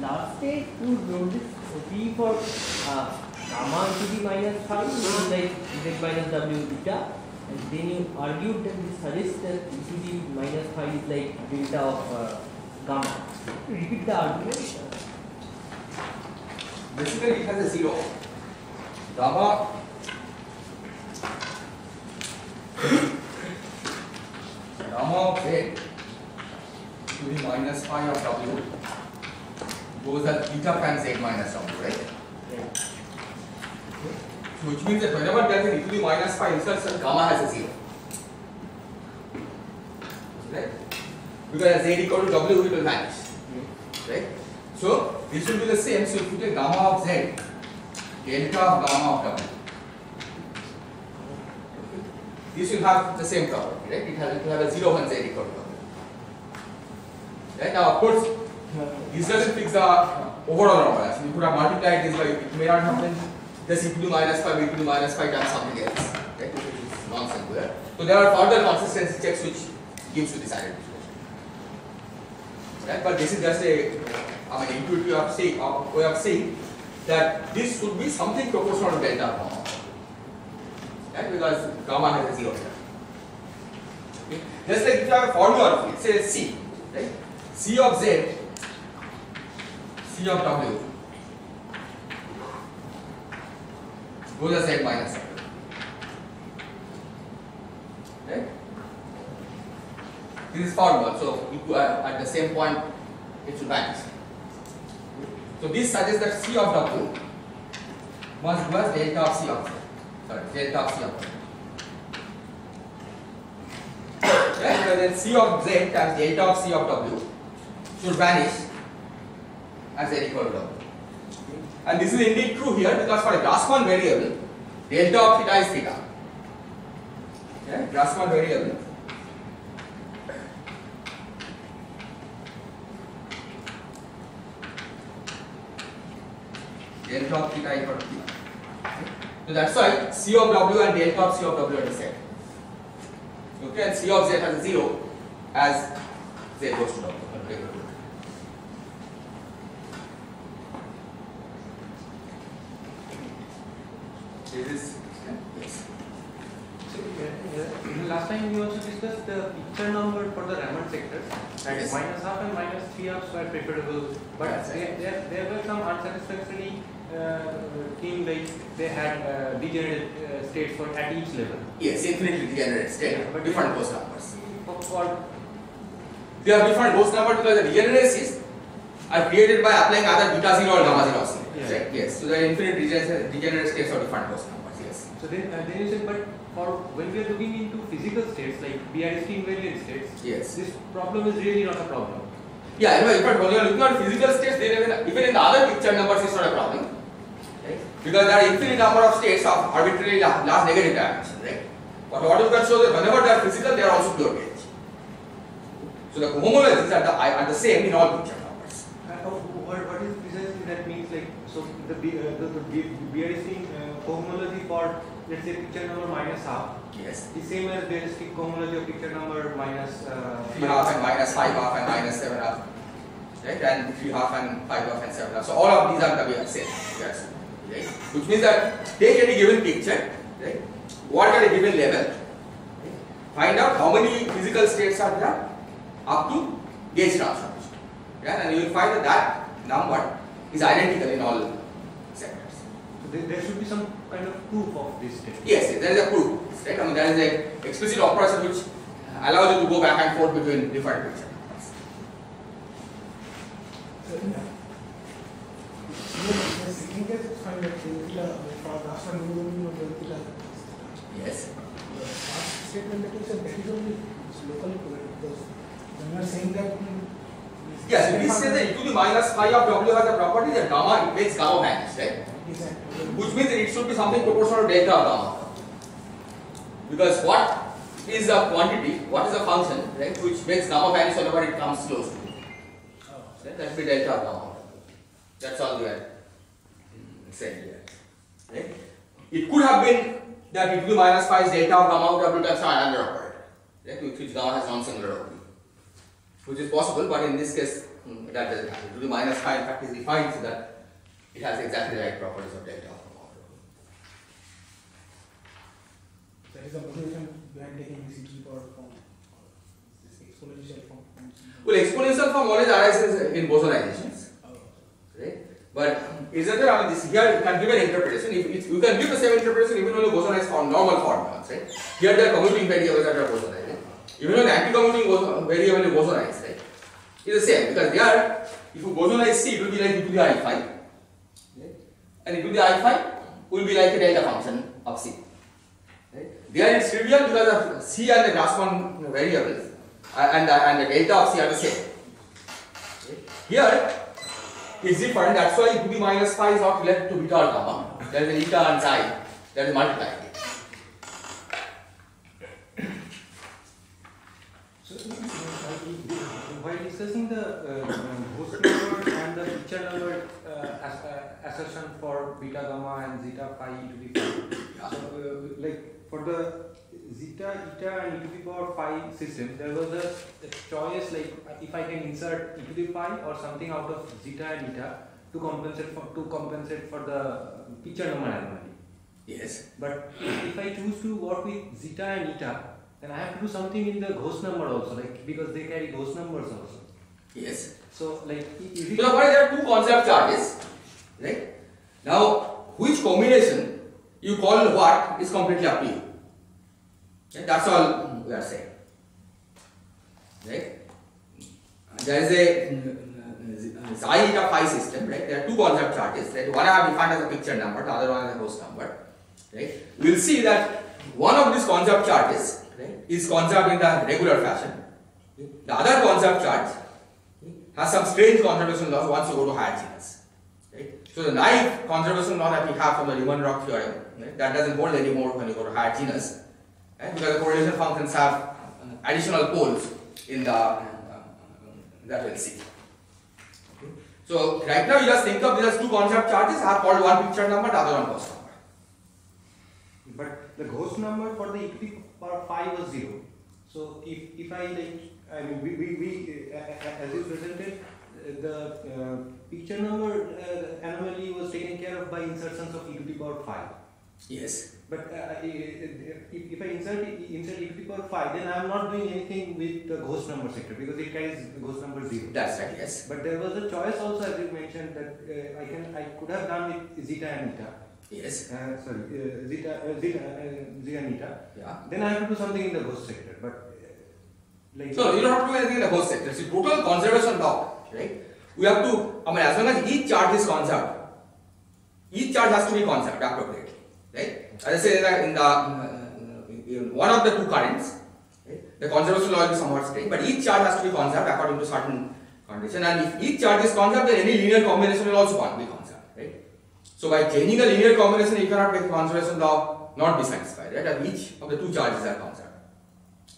last stage you wrote this P for uh, gamma to the minus phi, is like z minus w beta, and then you argued that this suggests that e to the minus phi is like delta of uh, gamma. Repeat the argument. Basically, it has a zero. Gamma gamma of z to the minus phi of w goes as beta tan z minus right? Yeah. So which means that whenever there is an e to the minus phi insertion, gamma has a zero. Right? Because as z equal to w, it will vanish. Right? So this will be the same. So if you take gamma of z, delta of gamma of w, this will have the same property, right? It, it will have a zero when z equal to w. Right? Now, of course, this doesn't fix the overall normalization. You could have multiplied this by, it may not have been just e to minus phi, e to minus phi times something else, right? Which is non-singular. So there are further consistency checks which gives you this identification. Right? But this is just a, I mean, intuitive of saying, of way of saying that this should be something proportional to delta gamma. Right? Because gamma has a zero here. Okay? Just like if you have a formula of it, say C, right? C of Z, C of W goes as Z minus. Right? This is formula, so at the same point it should vanish. So this suggests that C of W must as delta of C of Z. Sorry, delta of C of. Right? So then C of Z times delta of C of W should vanish as Z equal to W. And this is indeed true here because for a Grassmann variable, delta of theta is theta. Yeah, Grassmann variable. Delta of theta equal to theta. So that's why C of W and delta of C of W are the same. Okay, and C of Z has a zero as Z goes to W. Yes. So, uh, last time we also discussed the picture number for the Ramond sectors. That is Yes. minus half and minus three halves were preferable, but Yes, there, there, there were some unsatisfactory uh, thing like they had uh, degenerate uh, states for at each level. Yes, infinitely degenerate state, Yeah, but different ghost numbers. For, for They are different ghost numbers because the degeneracies are created by applying either beta zero or gamma zero oscillators. Yeah. Right? Yes. So the infinite degenerate, states are different ghost numbers. Yes. so then, uh, then you said, but for when we are looking into physical states like BRST invariant states, Yes. this problem is really not a problem. Yeah, but when you are looking at physical states, then even, even in the other picture numbers, it's not a problem. Right? Because there are infinite number of states of arbitrarily la- large negative dimension, right? But what you can show that whenever they are physical, they are also pure gauge. So the homologies are the, are the same in all picture the B, uh, the, the B, BRST uh, cohomology for let's say picture number minus half Yes. is same as BRST cohomology of picture number minus uh, 3 half and minus 5 half and minus 7 half. Right? And 3 half and 5 half and 7 half. So all of these are the same. Yes. Right? Which means that take any given picture, right? What at a given level, right? find out how many physical states are there up to gauge transformation. Right? And you will find that that number is identical in all there, should be some kind of proof of this state. Yes, there is a proof, right? I mean, there is a explicit operation which allows you to go back and forth between different picture numbers. Yes. Yes, so this says that e to the minus phi of w has a property that gamma it makes gamma vanish, right? Which means it should be something proportional to delta gamma. Because what is the quantity, what is the function, right, which makes gamma vanish whenever it comes close to it? Right? That will be delta of gamma. That's all we are saying here. Right? It could have been that e to the minus phi is delta of gamma w times another operator, right, which, which gamma has non-singular OP. which is possible, but in this case, mm, that doesn't happen. To the minus phi, in fact, is defined so that it has exactly the right properties of delta alpha modulo. That is the motivation behind taking this the form, exponential form. Well, exponential form always arises in bosonizations, Oh, right? But is that I mean, this here you can give an interpretation. If it's, you can give the same interpretation even when you bosonize form normal formulas, right? Here there are commuting variables that are bosonized. Even when anti-commuting boson- variable is bosonized, right? It's the same because there, if you bosonize C, it will be like e to the i phi, right? And to the i phi will be like a delta function of C. Right? There it's trivial because of C and the Grassmann variables uh, and the, and the delta of C are the same. Right? Here is different, that's why e to the minus phi is not related to beta or gamma. There is an eta and psi that is multiplied. While discussing the uh, ghost number and the picture number uh, as, uh, assertion for beta gamma and zeta phi e to the phi, so uh, like for the zeta, eta and e to the power phi system, there was a, a choice like if I can insert e to the phi or something out of zeta and eta to compensate for to compensate for the picture number anomaly. Yes. But if, I choose to work with zeta and eta, then I have to do something in the ghost number also, like because they carry ghost numbers also. Yes. So like is it So there are two conserved charges, right? Now, which combination you call what is completely up to you. That's all we are saying. Right? There is a psi eta phi system, right? There are two conserved charges, right? One I have defined as a picture number, the other one as a ghost number, right? We will see that one of these conserved charges, right, is conserved in the regular fashion. The other conserved charge has some strange conservation laws once you go to higher genus. So the naive conservation law that we have from the Riemann-Roch theorem, right, that doesn't hold anymore when you go to higher genus, right? because the correlation functions have additional poles in the uh, that we'll see. Okay? So right now you just think of these as two conserved charges. are called one picture number, the other one ghost number. but the ghost number for the e the power phi was zero. So if if I like I mean we we, we uh, as you presented the uh, picture number uh, anomaly was taken care of by insertions of e to the power phi. Yes. But uh, if, if I insert e- insert e to the power phi, then I am not doing anything with the ghost number sector because it carries ghost number zero. That's right. Yes. But there was a choice also, as you mentioned, that uh, I can I could have done with zeta and eta. Yes. Uh, sorry, uh, zeta, uh, zeta, uh, zeta and eta. Yeah. Then I have to do something in the ghost sector. But uh, like So you don't have to do anything in the ghost sector. See, total conservation law, right? We have to, I mean, as long as each charge is conserved, each charge has to be conserved appropriately, right? As I say the, in the in one of the two currents, right? the conservation law be somewhat strange, but each charge has to be conserved according to certain condition. And if each charge is conserved, then any linear combination will also be conserved, right? So by changing the linear combination, you cannot make the conservation law not be satisfied, right? And each of the two charges are conserved.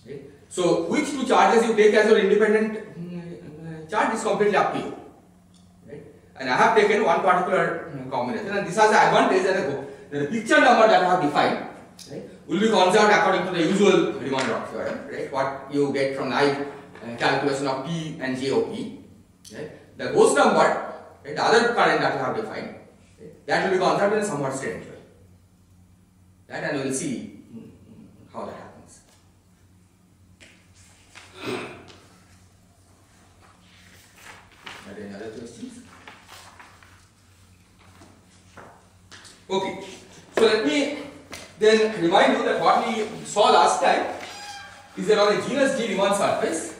Right? So which two charges you take as your independent mm, charge is completely up to you. And I have taken one particular mm, combination and this has the advantage that the, the picture number that I have defined right, will be conserved according to the usual Riemann-Roch theorem, right? What you get from naive uh, calculation of P and JOP. Right? The ghost number, right, the other current that you have defined, right, that will be conserved in a somewhat strange way. Right? And we will see mm, mm, how that happens. Are there any other questions? Okay, so let me then remind you that what we saw last time is that on a genus G Riemann surface,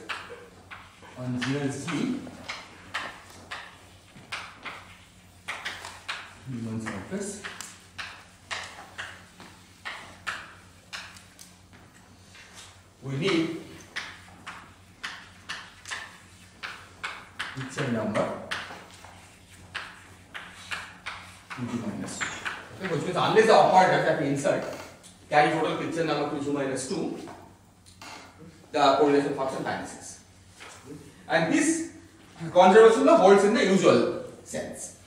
on genus G, Riemann surface, we need picture number into minus. 2. Which means unless the operator that we insert carry total picture number to 2 minus 2, the correlation function vanishes. And this conservation law holds in the usual sense.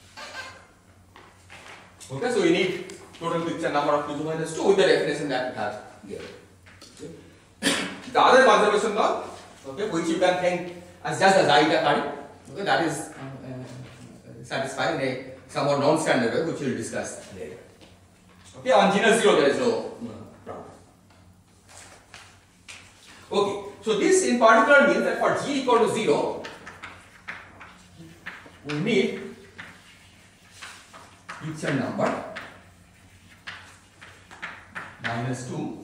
Okay, so we need total picture number of 2 minus 2 with the definition that we have given. Okay. The other conservation law, okay, which you can think as just as i current. Okay, that is uh, uh, satisfying in a somewhat non-standard way, which we will discuss later. Okay, on genus zero there is no problem. Okay, so this in particular means that for g equal to zero, we need picture number minus 2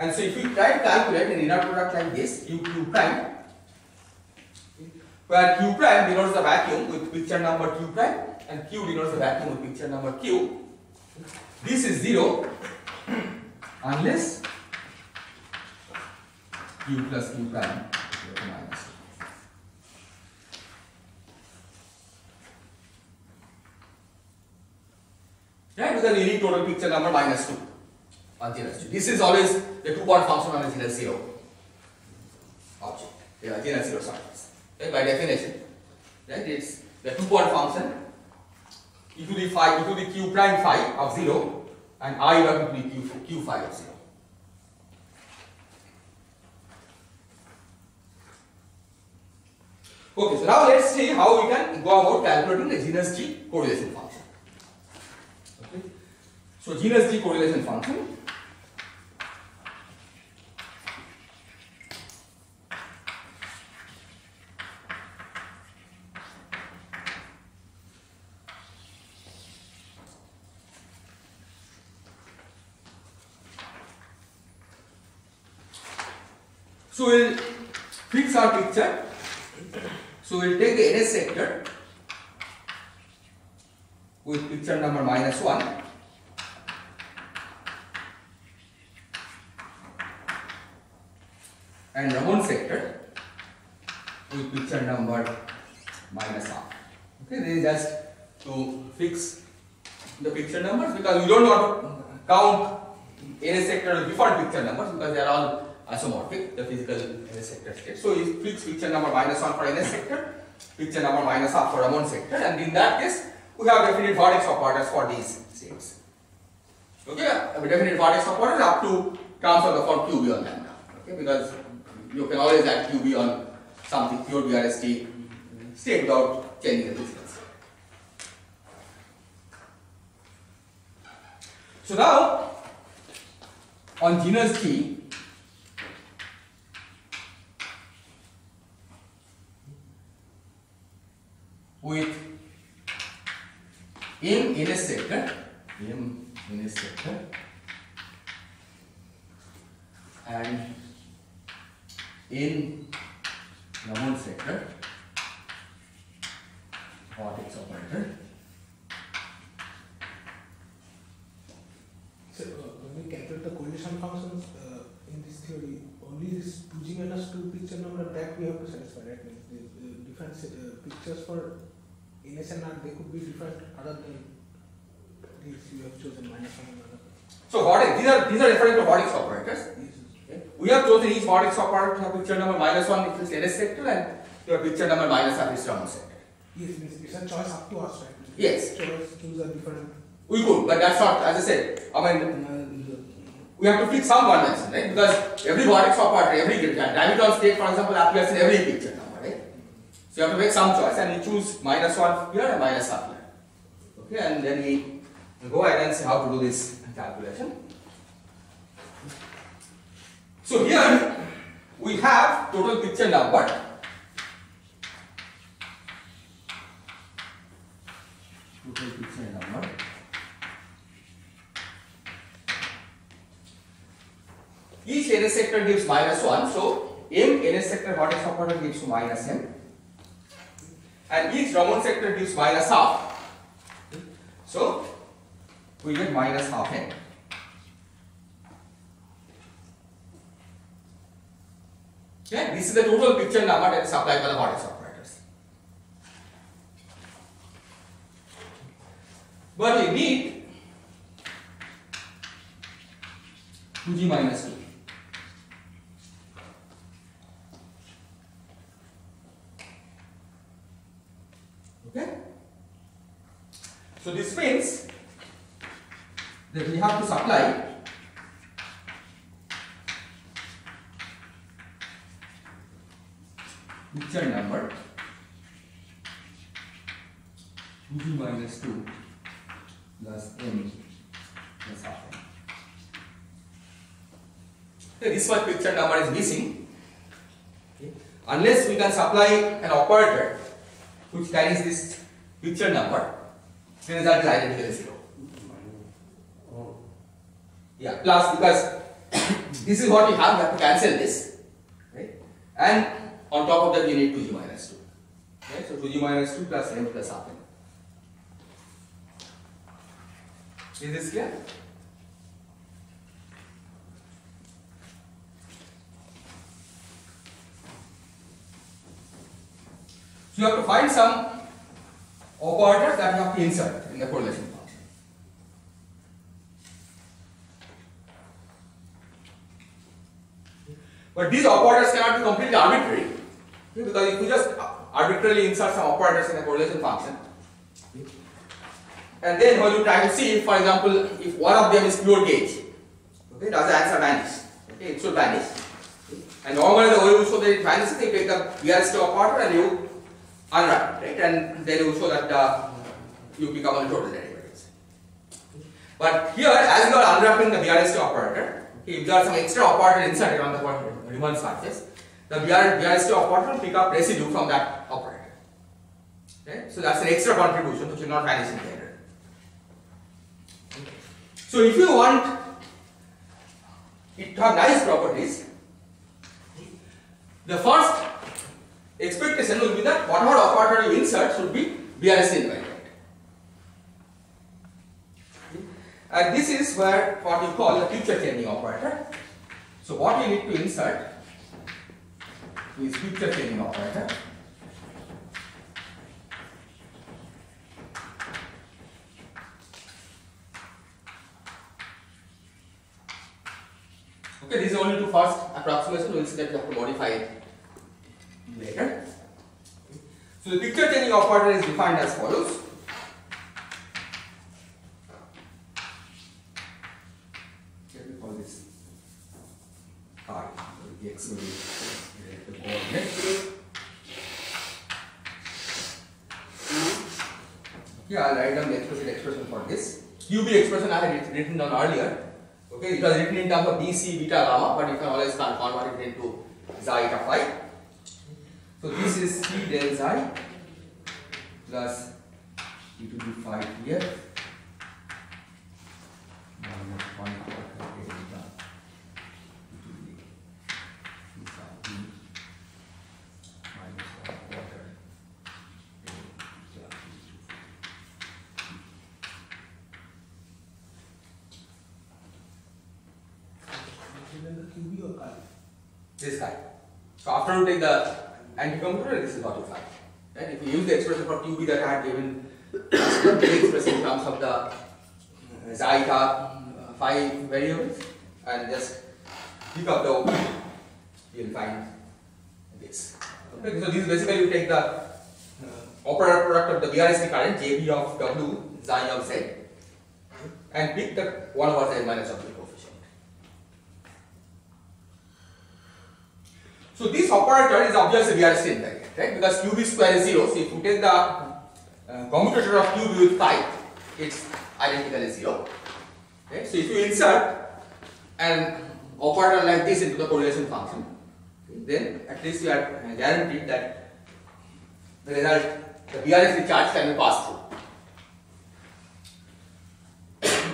and so if we try to calculate an inner product like this q q prime where q prime denotes the vacuum with picture number q prime and q denotes the vacuum with picture number q this is 0 unless u plus u prime minus 2 right? Because you need total picture number minus 2 on genus 2. This is always the two point function on genus 0 object, yeah, genus 0 surface. Right? By definition, right? It's the two point function e to the phi, e to the q prime phi of 0 and i dot to the q, q phi of 0. Okay, so now let's see how we can go about calculating the genus G correlation function. Okay. So genus G correlation function. So we'll fix our picture. So we'll take the NS sector with picture minus 1 and Ramond sector with picture number minus half. Okay, this is just to fix the picture numbers because we don't want to count NS sector different picture numbers because they are all isomorphic, the physical NS sector state. So we fix picture number minus 1 for NS sector, picture number minus half for Ramond sector and in that case we have definite vertex operators for these states. Okay, a definite vertex operators up to terms of the form QB on lambda. Okay, because you can always add QB on something pure BRST state without changing the physical. So now on genus T, with in in a sector, in in a sector, and in Ramond sector, vertex operator. So, uh, when we calculate the correlation functions uh, in this theory, only this 2g minus 2 picture number that we have to satisfy, right? Means the uh, different pictures for NS and R, they could be different other than these you have chosen minus 1 and another. So vertex, these are these are referring to vertex operators. Yes, Okay. We have chosen each vertex operator to have picture number minus one if it's NS sector and your picture number minus half is sector. yes, means it's a choice up to us, right? Yes. Choice, choose a different. We could, but that's not, as I said, I mean, we have to fix some convention, right? Because every vertex operator, every diameter state, for example, appears in every picture? So you have to make some choice and you choose minus one here and minus half here. Okay, and then we go ahead and see how to do this calculation. So here we have total picture number. Total picture number. Each NS sector gives minus 1, so M NS sector vertex operator gives minus M. And each Ramond sector gives minus half. So we get minus half M. Okay, this is the total picture number that is supplied by the vertex operators. But we need 2g minus 2. Okay? So this means that we have to supply picture number 2g minus 2 plus m plus half m. This one picture number is missing. Okay. Unless we can supply an operator which carries this picture number, then result is identical zero. Yeah, plus because this is what we have, we have to cancel this. Right? And on top of that we need 2g minus 2. Okay? So 2g minus 2 plus m plus half m. Is this clear? So you have to find some operators that you have to insert in the correlation function. But these operators cannot be completely arbitrary because if you just arbitrarily insert some operators in a correlation function, and then when you try to see, for example, if one of them is pure gauge, okay, does the answer vanish? Okay, it should vanish. And normally the way you show that it vanishes, you take the BRST operator and you unwrap it, right? And then you show that uh, you become on total derivatives. But here, as you are unwrapping the BRST operator, if there are some extra operator inserted on the Riemann surface, the BR, BRST operator will pick up residue from that operator. Okay? So that's an extra contribution which will not vanish in the. So if you want it to have nice properties, the first expectation will be that whatever operator you insert should be BRST invariant. And this is where what you call the picture changing operator. So what you need to insert is picture changing operator. Okay, this is only to first approximation. We'll see that we have to modify it later. So the picture changing operator is defined as follows. Let me call this I. The x the coordinate. Yeah, I'll write down the explicit expression for this. QB expression I had written down earlier. Okay, it was written in terms of BC beta gamma, but you can always convert it into xi eta phi. So this is T del xi plus e to the phi here. Minus 1 quarter delta e to the phi d minus 1 quarter delta e to QB or this guy. So after you take the anti-commuter, this is what you find. Right? If you use the expression for QB that I had given, the expression in terms of the uh, xi eta uh, phi variables and just pick up the you'll find this. Okay, so this basically you take the uh, operator product of the BRST current, JB of W, xi of Z, and pick the 1 over Z minus W So this operator is obviously BRST invariant, right? Because QB square is 0. So if you take the uh, commutator of QB with phi, it's identically 0. Okay? So if you insert an operator like this into the correlation function, then at least you are guaranteed that the result, the BRST charge can be passed through.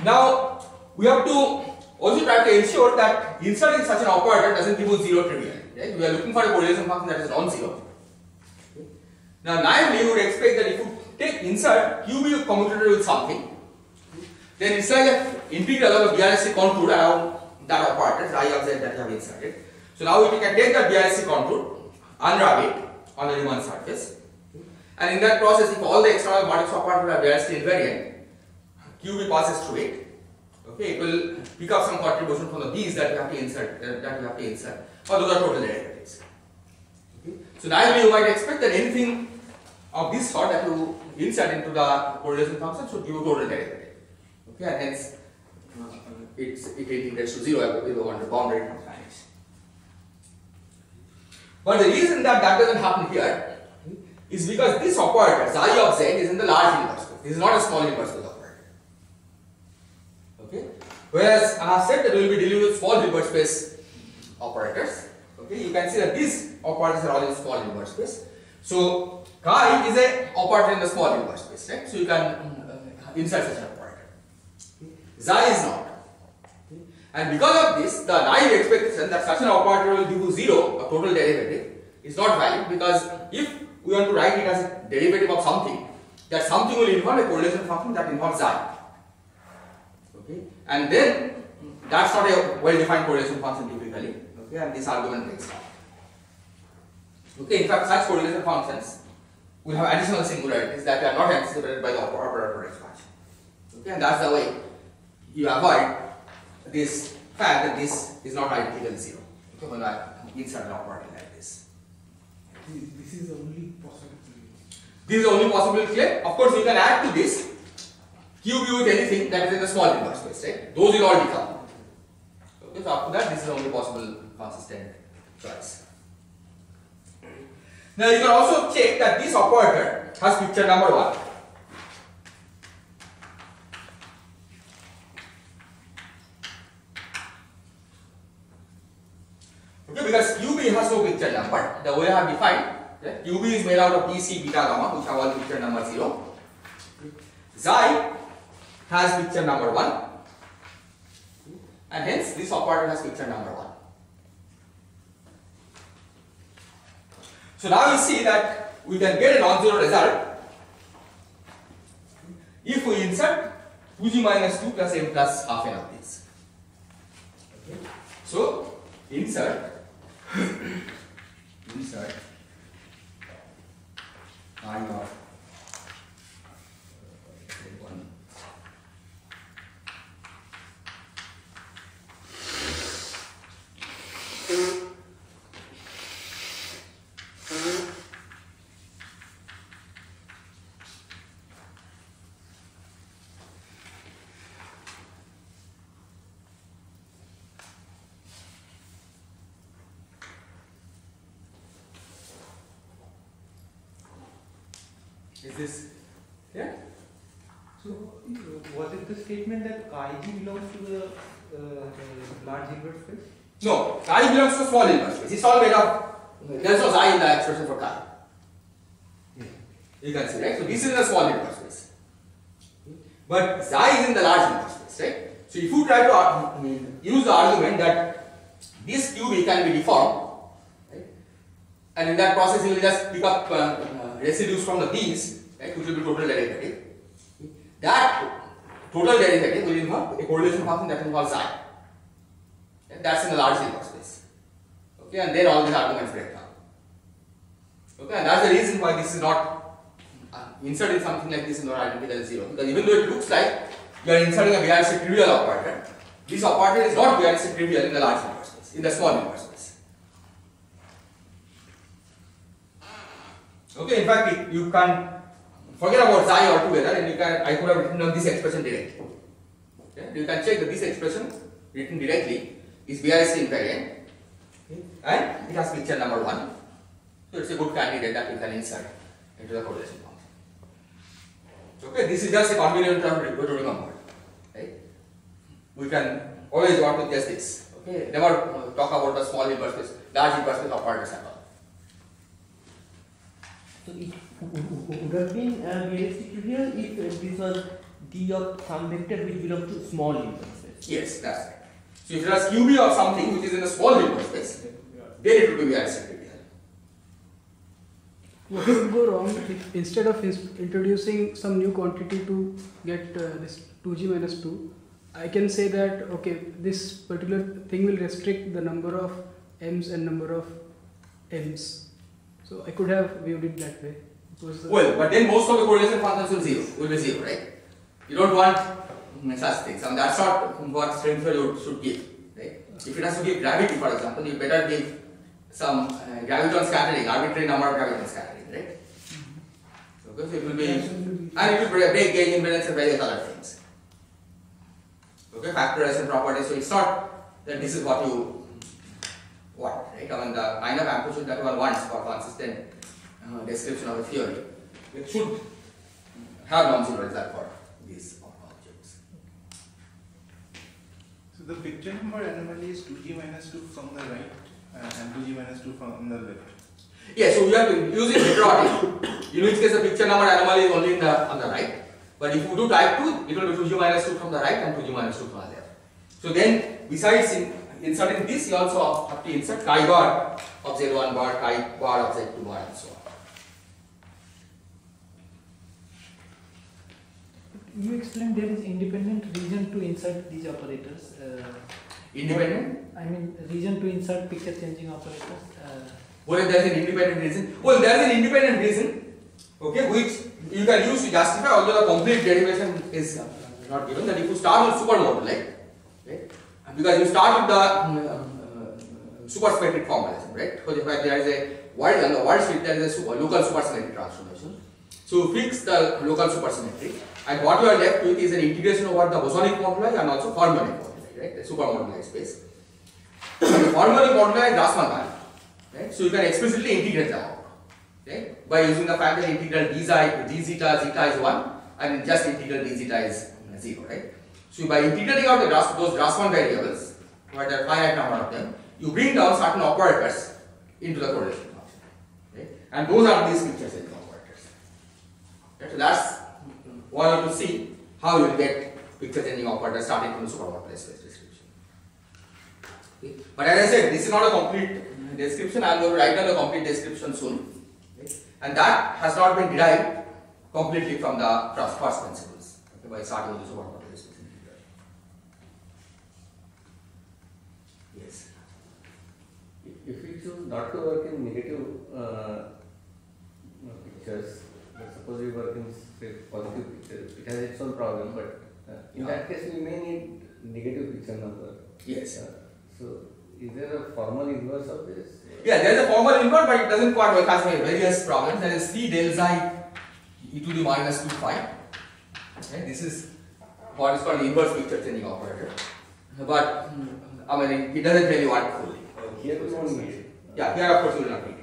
Now, we have to also try to ensure that inserting such an operator doesn't give you zero triviality. Right? We are looking for a correlation function that is non-zero. Okay. Now, naively, you would expect that if you take insert QB commutator with something, then it's like an integral of a BRST contour around that operator, I of z that you have inserted. So now we can take that BRST contour, unwrap it on the Riemann surface, and in that process, if all the external matrix operators are BRST invariant, QB passes through it. Okay, it will pick up some contribution from the B's that you have to insert, uh, that you have to insert, or those are total derivatives. Okay. So naively you might expect that anything of this sort that you insert into the correlation function should give you total derivative. Okay, and hence it's, it integrates to zero if you want the boundary vanish. But the reason that that doesn't happen here is because this operator xi of z is in the large Hilbert. This is not a small Hilbert operator. Okay. Whereas I have said that we will be dealing with small Hilbert space operators. Okay. You can see that these operators are all in small Hilbert space. So chi is a operator in the small Hilbert space, right? So you can uh, insert such an operator. Xi is not. And because of this, the naive expectation that such an operator will give you zero, a total derivative, is not valid because if we want to write it as a derivative of something, that something will involve a correlation function that involves xi. Okay, and then that's not a well-defined correlation function typically. Okay, and this argument breaks down. Okay, in fact, such correlation functions will have additional singularities that are not anticipated by the operator expansion. Okay, and that's the way you avoid this fact that this is not identical zero. Okay, when I insert an operator like this. This is the only possible claim. This is the only possible claim. Of course, you can add to this QB with anything that is in the small Hilbert space, right? Those will all become. So after that, this is the only possible consistent choice. Now you can also check that this operator has picture number one. Okay, because QB has no picture number. The way I have defined, QB is made out of PC, beta, gamma, which have all picture number 0. Xi has picture number 1. And hence, this operator has picture number 1. So now we see that we can get a non-zero result if we insert 2g minus 2 plus m plus half n of. Okay. So, insert insert I of uh, one is this yeah? So, was it the statement that IG belongs to the uh, large inverse space? No, chi belongs to small space. It's all made of there's no xi in the expression for chi. You can see, right? So this is the small space. But xi is in the large space, right? So if you try to uh, use the argument that this QB can be deformed, right? And in that process you will just pick up uh, uh, residues from the B's, right? Which will be total derivative. That total derivative will involve a correlation function that involves xi. That's in the large Hilbert space. Okay, and then all these arguments break down. Okay, and that's the reason why this is not uh, inserting something like this in not identical to zero. Because even though it looks like you are inserting a BRST trivial operator, this operator is not BRST trivial in the large Hilbert space, in the small Hilbert space. Okay, in fact, it- you can forget about xi altogether and you can, I could have written down this expression directly. Okay, you can check that this expression written directly is BRST invariant okay, and it has picture number 1. So it's a good candidate that you can insert into the correlation function. Okay, this is just a convenient term to to remember. Right? We can always work with just this. Okay, never uh, talk about the small Hilbert space, large Hilbert space operators at all. So it would would have been uh, BRST trivial if uh, this was d of some vector which belongs to small Hilbert space. Yes, that's right. So if it has QB of something which is in a small Hilbert space, then it will be trivial. What could go wrong if instead of introducing some new quantity to get uh, this 2g minus 2, I can say that okay, this particular thing will restrict the number of m's and number of m's. So I could have viewed it that way. It was the- Well, but then most of the correlation functions will zero, will be zero, right? You don't want such things. I mean, that's not what string theory should give, right? If it has to give gravity, for example, you better give some uh, graviton scattering, arbitrary number of graviton scattering, right? Okay, so it will be, and it will break gauge invariance and various other things. Okay, factorization properties. So it's not that this is what you want, right? I mean, the kind of amplitude that one wants for consistent uh, description of a theory, it should have non-zero result for these objects. So the picture number anomaly is 2g minus 2 from the right uh, and 2g minus 2 from the left. Yeah, so we have to use it retroactively. In which case the picture number anomaly is only in the, on the right. But if you do type 2, it will be 2g minus 2 from the right and 2g minus 2 from the left. So then, besides in, inserting this, you also have to insert chi bar of z1 bar, chi bar of z2 bar and so on. You explained there is independent reason to insert these operators. Uh, Independent? I mean, reason to insert picture changing operators. Uh, Well, there is an independent reason. Well, there is an independent reason, okay, which you can use to justify, although the complete derivation is uh, not given, that if you start with supermoduli, like, right, because you start with the um, uh, supersymmetric formalism, right, because if there is a word, on the world sheet, there is a super, local supersymmetric transformation. So you fix the local supersymmetry, and what you are left with is an integration over the bosonic moduli and also fermionic moduli, right, the supermoduli space. the moduli is Grassmann value. Right? So you can explicitly integrate them out. Right? By using the fact that integral d, zi- d zeta zeta is 1 and just integral d zeta is 0. Right? So by integrating out the Grass, those Grassmann variables, where there are finite number of them, you bring down certain operators into the correlation function. Right? And those are these pictures in operators. Right? So that's one way to see how you get picture changing operators starting from the supermoduli space description. Okay. But as I said, this is not a complete description. I am going to write down a complete description soon. Okay. And that has not been derived completely from the first, first principles okay, by starting with the space integral. Yes. If we choose not to work in negative uh, pictures, suppose we work in positive pictures, it has its own problem, but uh, in Yeah. that case we may need negative picture number. Yes. Uh, so, is there a formal inverse of this? Yeah, there is a formal inverse, but it doesn't quite work as my various problems. There is c del xi e to the minus 2 phi. Okay, this is what is called inverse picture changing operator. But mm, I mean, it, it doesn't really work fully. Here we won't need it. Yeah, here of course you will not need it.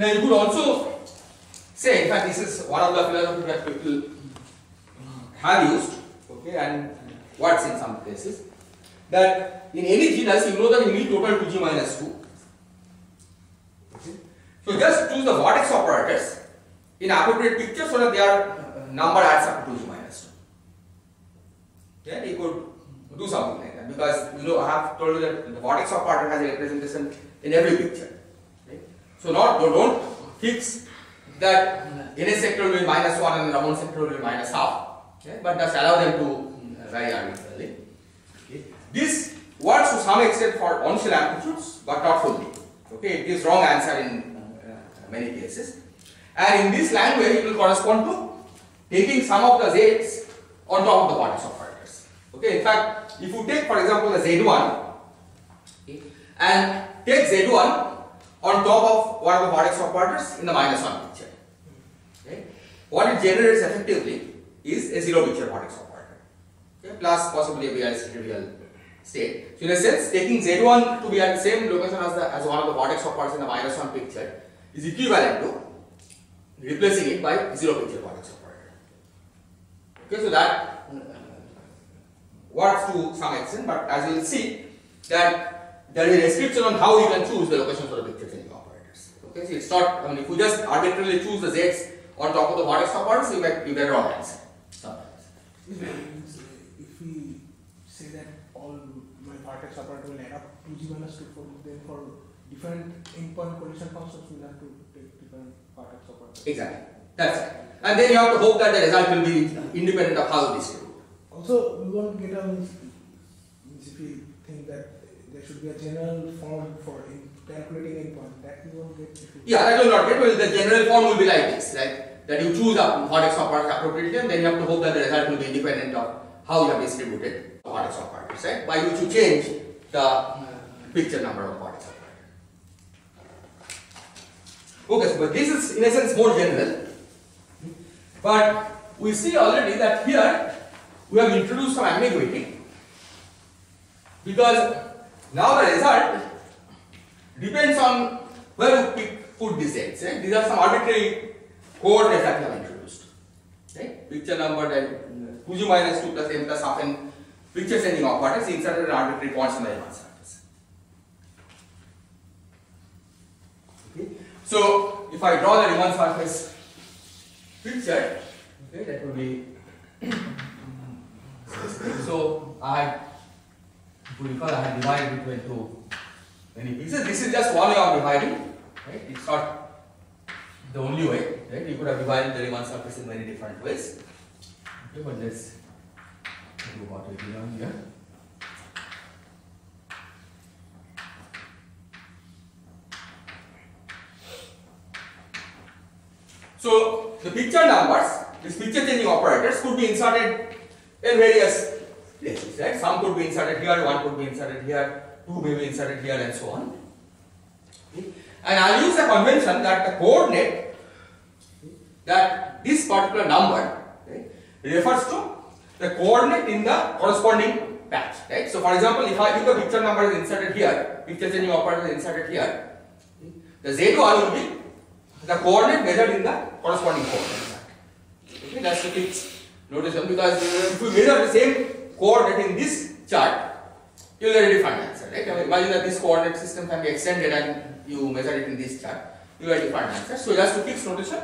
Now you could also say, in fact, this is one of the philosophies that people have used, okay, and works in some cases, that in any genus you know that you need total 2g minus 2. Okay. So just choose the vertex operators in appropriate picture so that their number adds up to 2g minus 2. Then you could do something like that because you know I have told you that the vertex operator has a representation in every picture. So not don't, don't fix that in a sector will be minus 1 and Ramond sector will be minus half. Okay. But just allow them to vary arbitrarily. Okay. This works to some extent for onshell amplitudes, but not fully. Okay, it gives wrong answer in uh, many cases. And in this language, it will correspond to taking some of the z's on top of the vertex operators. Okay, in fact, if you take, for example, the z1 okay, and take z1 on top of one of the vertex operators in the minus 1 picture. Okay, what it generates effectively is a zero picture vertex operator okay, plus possibly a real trivial state. So in a sense, taking Z1 to be at the same location as, the, as one of the vertex operators in the minus 1 picture is equivalent to replacing it by zero picture vertex operator. Okay, so that uh, works to some extent, but as you will see that there is a restriction on how you can choose the location for the picture changing operators. Okay, so it's not, I mean, if you just arbitrarily choose the Z's on top of the vertex operators, you get, you get wrong answer sometimes. If we- say that all my vertex operator will add up to g minus 2 for then for different endpoint collision functions we'll have to take different vertex operators. Exactly. That's it. And then you have to hope that the result will be independent of how you distribute. Also, we won't get a means, means if we think that there should be a general form for in calculating endpoint, that we won't get. Yeah, that will not get. Well, the general form will be like this, right? That you choose a vertex operator appropriately, and then you have to hope that the result will be independent of how you have distributed the vertex operators, right? By which you change the picture number of operators. Okay, so but this is in a sense more general. But we see already that here we have introduced some ambiguity because now the result depends on where we pick, put these eggs. Right? These are some arbitrary coordinates that we have introduced. Right? Picture number then 2g minus 2 plus m plus half n picture changing operators inserted in arbitrary points on the Riemann surface. Okay. So if I draw the Riemann surface picture, okay, that will be so I if you recall I had divided many pieces. This is just one way of dividing, right? It's not the only way, right? You could have divided the Riemann surface in many different ways. Okay, but let's do what we here. So the picture numbers, these picture changing operators could be inserted in various places, right? Some could be inserted here, one could be inserted here, two may be inserted here and so on. Okay. And I'll use a convention that the coordinate that this particular number refers to the coordinate in the corresponding patch, right? So for example, if I if the picture number is inserted here, picture changing operator is inserted here, the Z2 will be the coordinate measured in the corresponding coordinate. Okay, that's the fixed notation because if we measure the same coordinate in this chart, you will get a different answer. Right? Mean, imagine that this coordinate system can be extended and you measure it in this chart, you get a different answer. So just to fix notation,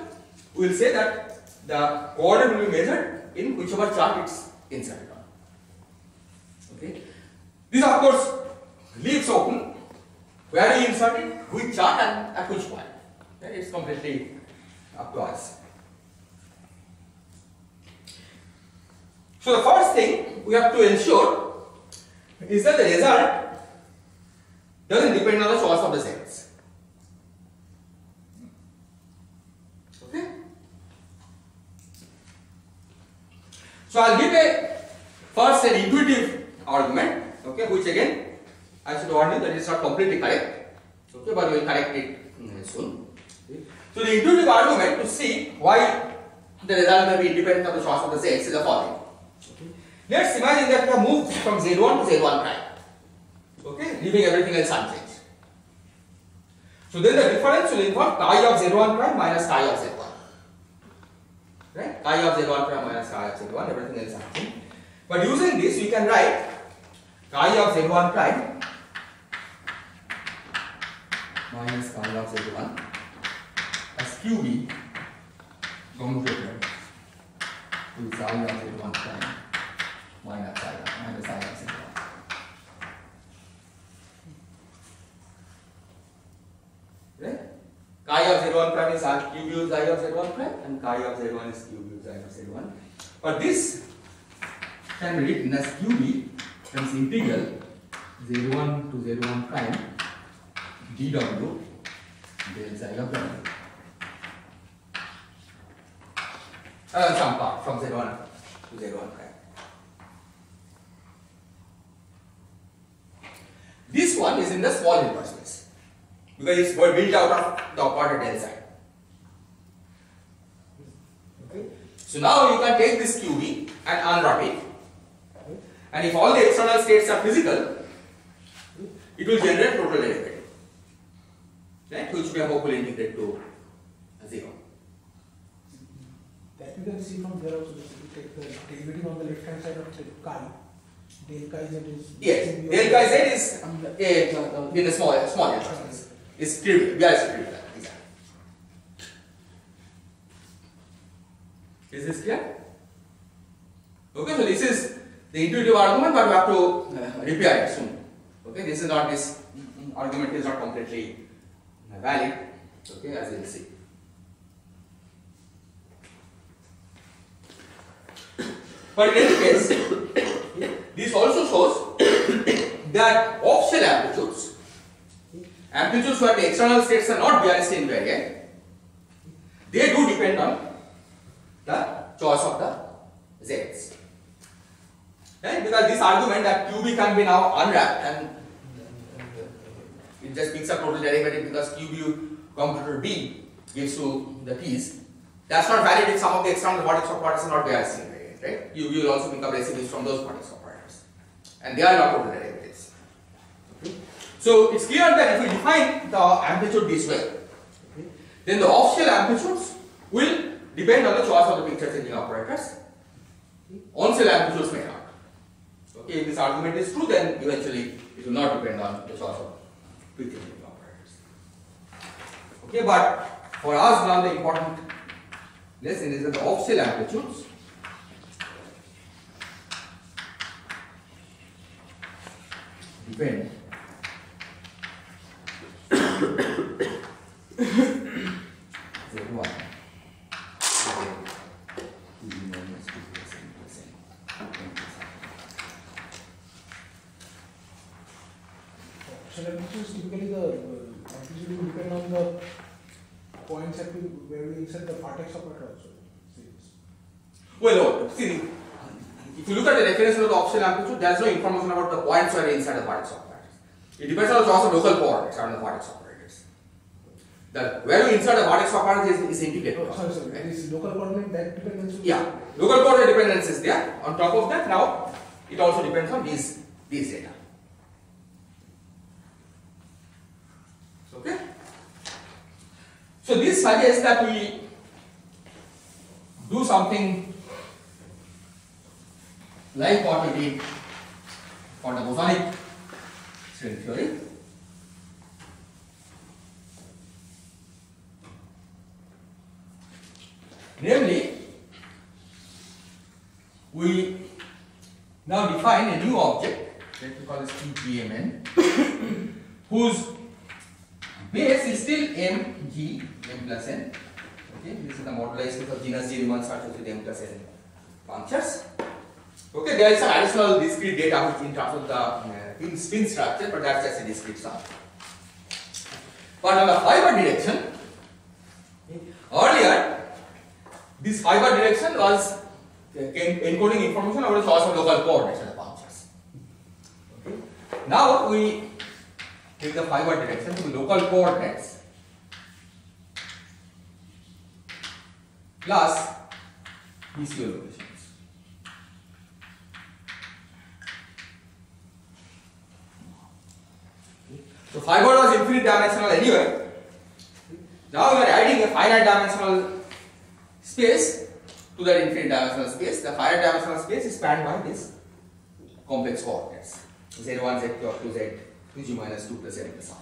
we will say that the coordinate will be measured in whichever chart it's inserted on. Okay. This of course leaves open where you insert it, which chart and at which point. Right? It's completely up to us. So the first thing we have to ensure is that the result doesn't depend on the choice of the sets. Okay? So I'll give a first an intuitive argument, okay, which again I should warn you that it's not completely correct. Okay, but we'll correct it mm, soon. So the intuitive argument to see why the result may be independent of the choice of the sets is the following. Okay. Let's imagine that we have moved from Z1 to Z1 prime. Okay, leaving everything else unchanged. So then the difference will involve chi of Z1 prime minus chi of Z1. Right? Chi of Z1 prime minus chi of Z1, everything else unchanged. But using this, we can write chi of Z1 prime minus chi of Z1 as QB commutator with chi of Z1 prime minus chi minus chi of Z1. Right? Chi of Z1 prime is R cube u chi of Z1 prime and chi of Z1 is cube u chi of Z1. But this can be written as QB times integral Z1 to Z1 prime dw del xi of w. Uh, some part from Z1 to Z1 prime. This one is in the small inverse because it's built out of the operator del side. Okay. So now you can take this QB and unwrap it. And if all the external states are physical, it will generate total derivative. Right? Which we have hopefully integrate to zero. That we can see from there also, if you take the derivative on the left hand side of the chi, del chi z is. Yes, del chi z is uh, in the small small inverse. It's trivial. Yeah, it's trivial. Exactly. Is this clear? Okay, so this is the intuitive argument, but we have to uh, repair it soon. Okay, this is not this argument is not completely valid. Okay, as you will see. But in any case, this also shows that off-shell amplitudes, amplitudes where the external states are not BRST invariant, they do depend on the choice of the z's. Right? Because this argument that QB can be now unwrapped and it just picks up total derivative because QB computer B gives you the T's. That's not valid if some of the external vertex operators are not BRST invariant, right? You, you will also pick up residues from those vertex operators. And they are not ordered derivatives. Okay? So it's clear that if we define the amplitude this way, okay, then the off-shell amplitudes will depend on the choice of the picture changing operators. On-shell amplitudes may not. Okay, if this argument is true, then eventually it will not depend on the choice of picture changing operators. Okay, but for us now the important lesson is that the off-shell amplitudes depend Z1 Shall amplitudes typically the uh, amplitude will depend on the points at where we insert the vertex operator also. See, Well, no, see, if you look at the reference of the off-shell amplitude, there is no information about the points where inside the vertex operators. It depends on the choice of local coordinates and the vertex operators. The where you insert the vertex operator is, is indicated. Oh, sorry, sorry, right? this local coordinate that dependence. Yeah, local coordinate dependence is there. On top of that, now it also depends on these these data. Okay. So this suggests that we do something what we did for the bosonic string theory. Namely, we now define a new object, let me call this TGMN, whose base is still m, g, m plus n. Okay, this is the modulation of genus G Riemann such with m plus n punctures. Okay, there is some additional discrete data which in terms of the uh, spin, structure, but that's just a discrete sum. But on the fiber direction, earlier this fiber direction was uh, encoding information about the source of local coordinates and the punctures. Okay. Now we take the fiber direction to local coordinates plus PCO locations. So fiber was infinite dimensional anyway. Now we are adding a finite dimensional space to that infinite dimensional space. The finite dimensional space is spanned by this complex coordinates z1, z2 up to z, 2g minus 2 plus n plus r.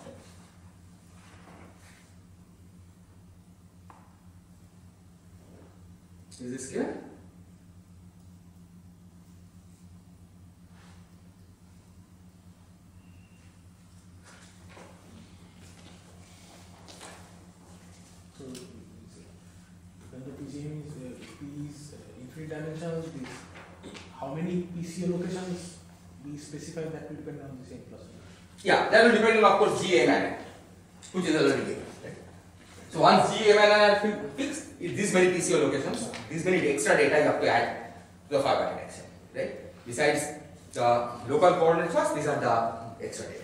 Is this clear? So, when the PCM is, uh, infinite dimensional, this, how many PCO locations we specify that will depend on the same one. Yeah, that will depend on of course G, M, which is already given. Right? So once G, M, and N are fixed, these many PCO locations, these many extra data you have to add to the fiber connection. Right? Besides the local coordinate source, these are the extra data.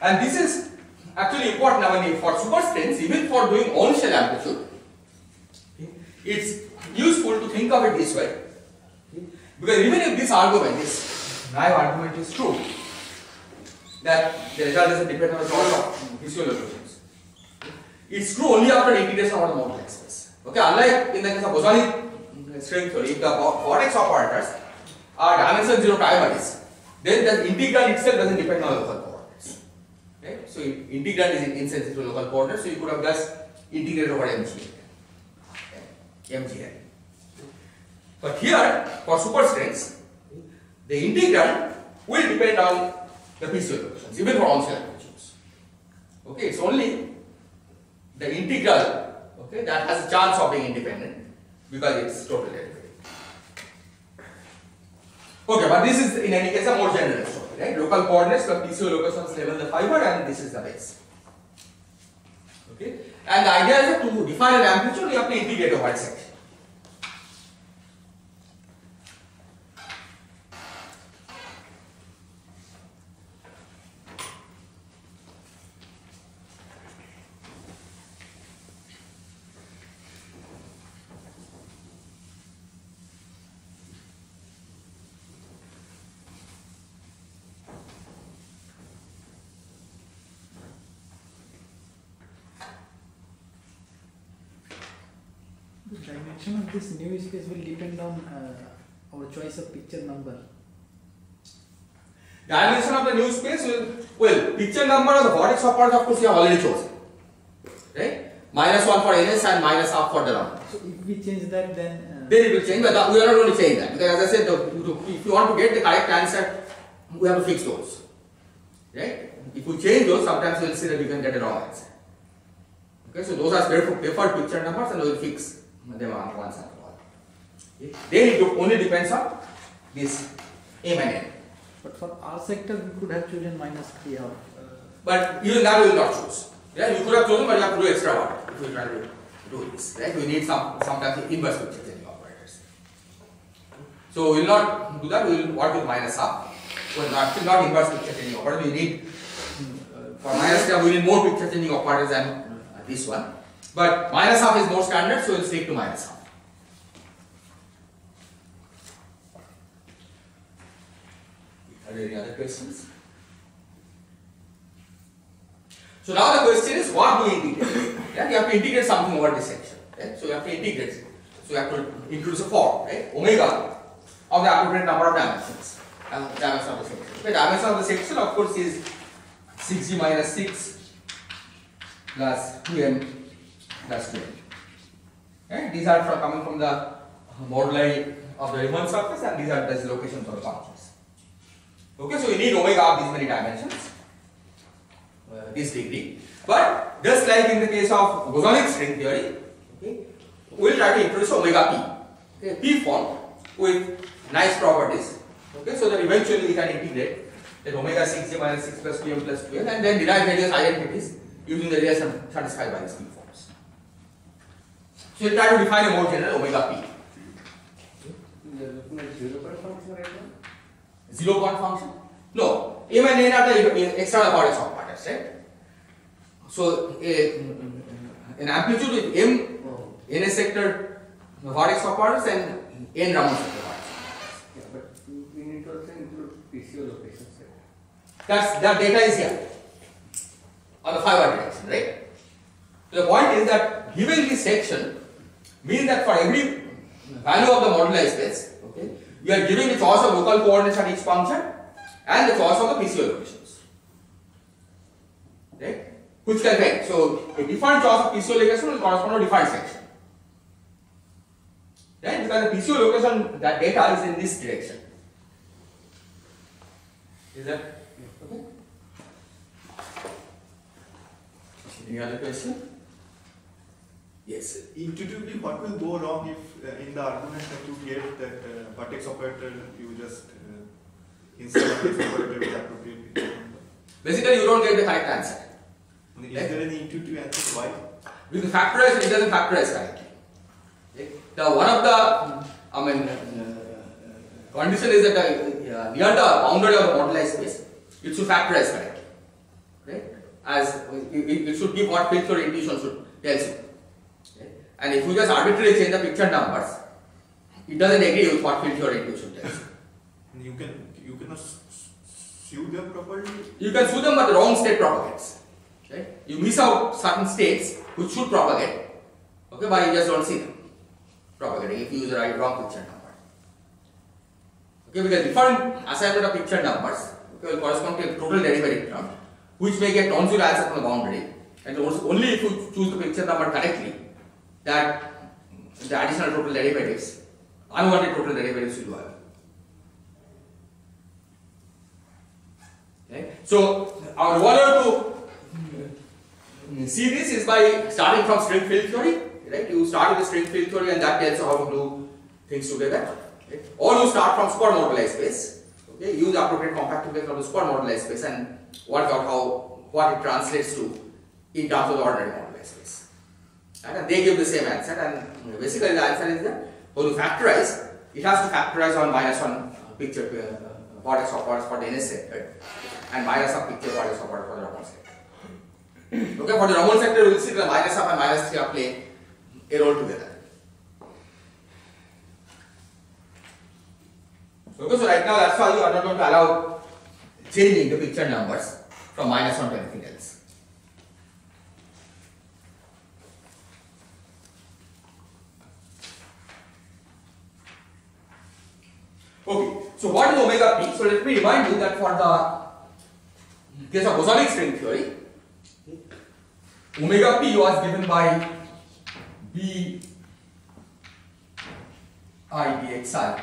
And this is actually important now when you- for superstrings, even for doing on shell amplitude, it's useful to think of it this way. Because even if this argument, this naive argument is true, that the result doesn't depend on the choice of visual it's true only after integration over the moduli space. Okay, unlike in the case of bosonic string theory, if the vo- vertex operators are dimension zero primaries, then the integral itself doesn't depend on the. Okay, so in- integral is insensitive to local coordinates, so you could have just integrated over mg. mgn. But here, for superstrings, the integral will depend on the PCO locations, even for on-shell locations. Okay, it's only the integral, okay, that has a chance of being independent because it's total derivative. Okay, but this is in any case a more general right? Local coordinates, the PCO locations level the fiber, and this is the base. Okay, and the idea is that to define an amplitude, you have to integrate over its The dimension of this new space will depend on uh, our choice of picture number. Dimension of the new space will, well, picture number of the vertex operators of course you have already chosen. Right? Minus 1 for ns and minus half for the number. So if we change that, then uh, Then it will change, but that- we are not going to change that because as I said, the, if you want to get the correct answer, we have to fix those. Right? If we change those, sometimes we will see that you can get a wrong answer. Okay, so those are preferred picture numbers and we will fix them on once and for all. Okay? Then it only depends on this m and n. but for our sector we could have chosen minus three or uh, But even that we will not choose. Yeah, you could have chosen, but you have to do extra work if you try to do this. Right? We need some sometimes inverse picture changing operators. So we will not do that. We will work with minus half. Well, not, actually not inverse picture changing operator. We need uh, for minus half we need more picture changing operators than uh, this one. But minus half is more standard, so we'll stick to minus half. Are there any other questions? So now the question is what do we integrate? Yeah, you have to integrate something over this section. Right? So you have to integrate. So you have to introduce a form, right? Omega of the appropriate number of dimensions. Uh, dimension of the section. The dimension of the section of course is 6g minus 6 plus 2m plus 2m. Right? These are from, coming from the moduli of the Riemann surface and these are the locations of the functions. Okay, so you need omega of these many dimensions uh, this degree. But just like in the case of bosonic string theory, okay, we will try to introduce omega p, okay, p form with nice properties. Okay, so that eventually we can integrate that omega 6j minus 6 plus 2m plus 2m and then derive various identities using the relation satisfied by these p forms. So will try to define a more general omega p. Zero point function? No. M and N are the external vertex operators, right? So a, an amplitude with M n sector vertex operators and n Ramond sector vertex. Yeah, but we need to also include PCO locations. That's that data is here on the fiber direction, right? So the point is that given this section means that for every value of the moduli space, okay, you are giving the choice of local coordinates at each function and the choice of the PCO locations. Right? Which can vary. So a different choice of PCO location will correspond to a different section. Right? Because the PCO location that data is in this direction. Is that okay? Any other question? Yes. Intuitively, what will go wrong if uh, in the argument that you gave that uh, vertex operator you just uh, insert vertex operator with appropriate? Basically, you don't get the correct answer. Is there any intuitive answer why? With the factorization, it doesn't factorize correctly. Okay? The one of the, I mean, uh, condition is that the, uh, near the boundary of the moduli space, it should factorize correctly. Right? As it, it should give what picture intuition should tells you. Okay? And if you just arbitrarily change the picture numbers, it doesn't agree with what field your intuition tells you. You can you cannot sue them properly. You can sue them, but the wrong state propagates. Right? You miss out certain states which should propagate, okay, but you just don't see them propagating if you use the right wrong picture number. Okay, because different assignment of picture numbers okay, will correspond to a total derivative term, which may get non-zero answer from the boundary, and only if you choose the picture number correctly, that the additional total derivatives, unwanted total derivatives will do Okay? So, our order to see this is by starting from string field theory. Right? You start with the string field theory and that tells you how to glue things together. Or you start from supermoduli space. Okay? Use appropriate compactification of the supermoduli space and work out how what it translates to in terms of the ordinary moduli space. Right? And they give the same answer and basically the answer is that when you factorize, it has to factorize on minus one picture uh, vertex operators for the NS sector and minus of picture vertex operator for the Ramond sector. Okay, for the Ramond sector, we will see the minus and minus 3 are play a role together. Okay, so right now that's why you are not going to allow changing the picture numbers from minus 1 to anything else. Okay, so what is omega p? So let me remind you that for the case of bosonic string theory, omega p was given by b i dx. How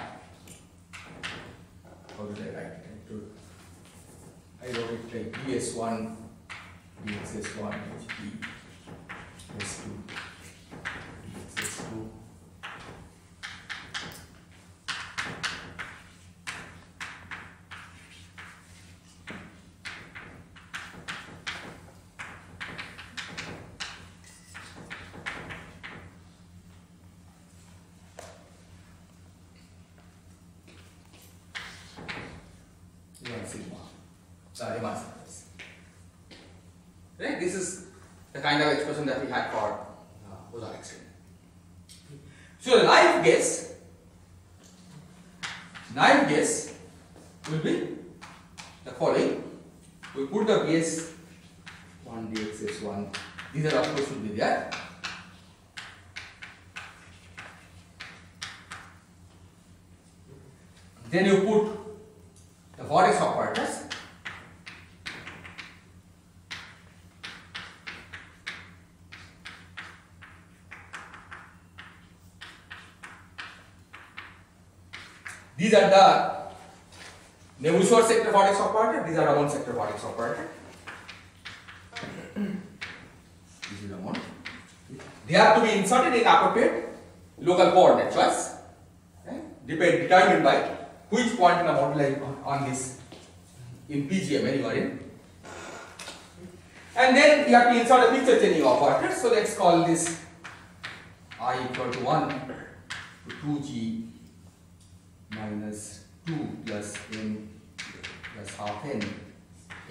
did I write it? I wrote it like ds1 dxs1 hp s2 dxs2 One sigma. Sorry, Riemann surface. Right? This is the kind of expression that we had for uh, bosonic string. So the naive guess, naive guess will be the following. We put the base 1 dx is 1. These are of course should be there. Then you put the vertex operators. These are the Neveu-Schwarz sector vertex operator, these are Ramond sector vertex operator. This is Ramond. They have to be inserted in appropriate local coordinate choice, right? Eh? Depend, determined by which point in the model I on, this in PGM anywhere in. And then you have to insert a picture changing operator. So let's call this i equal to 1 to 2g minus 2 plus n plus half n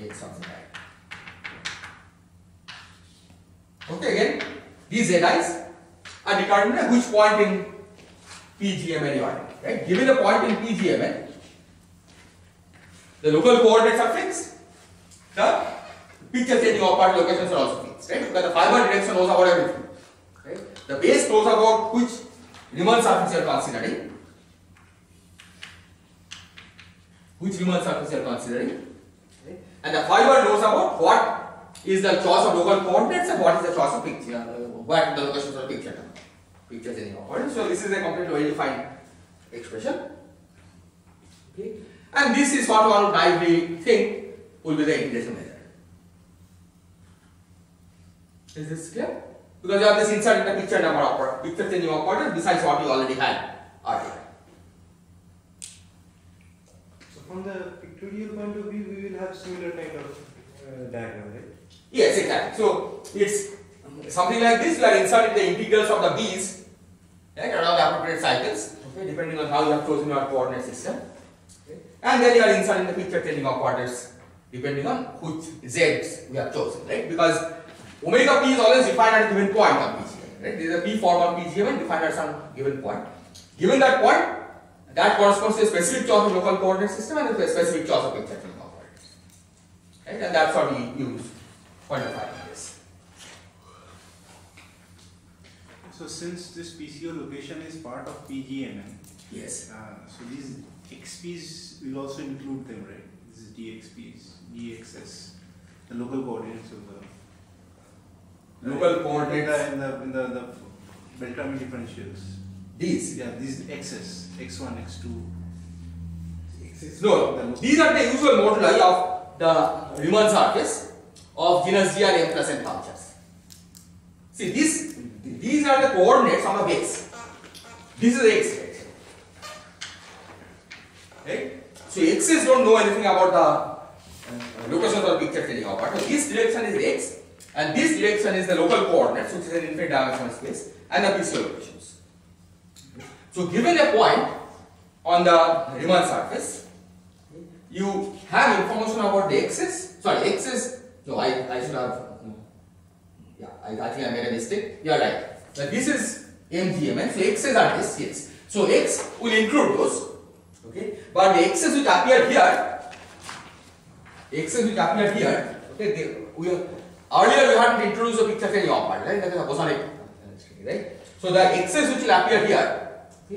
x of z. Okay, again, these zi's are determined at which point in PGMN you are right? Given a point in PGMN, the local coordinates are fixed, the picture changing operator locations are also fixed, right? Because the fiber direction knows about everything, right? The base knows about which Riemann surface you are considering, which you are considering, okay? and the fiber knows about what is the choice of local coordinates and what is the choice of picture, what the locations of picture, picture changing operator. So this is a completely well defined expression. Okay. And this is what one would naively think will be the integration method. Is this clear? Because you have this insert in the picture number operator, picture changing operator besides what you already had earlier. So from the pictorial point of view, we will have similar kind of uh, diagram, right? Yes, exactly. So it's something like this. You are inserting the integrals of the b's right, around the appropriate cycles, okay, depending on how you have chosen your coordinate system. Okay. And then you are inserting the picture changing operators depending on which z's we have chosen, right? Because omega p is always defined at a given point on PGM, right? There is a p form on PGM defined at some given point. Given that point, that corresponds to a specific choice of local coordinate system and a specific choice of changing operators. Right? And that's what we use for defining this. So since this PCO location is part of PGMM, Yes. uh, so these XPs will also include them, right? This is DXPs, DXS, the local coordinates of the Local coordinates. in the in the, in the, the Beltrami differentials. These. Yeah, these XS, X1, X2. No, these are the usual moduli of the Riemann surface of genus G and M plus n functions. See, this, these are the coordinates on the base. This is the x. Right? So, x's don't know anything about the uh, location locations of picture changing operator. So, this direction is x, and this direction is the local coordinates, which is an infinite dimensional space, and the PCO locations. So, given a point on the Riemann surface, you have information about the x's. Sorry, x's. No, I, I should have. Yeah, I, I think I made a mistake. You are right. But this is MGMN. So x's are this. Yes. So x will include those. Okay. But the x's which appear here, x's which appear here. Okay. They, we earlier we had introduced a picture changing operator, right? That is bosonic, right? So the x's which will appear here.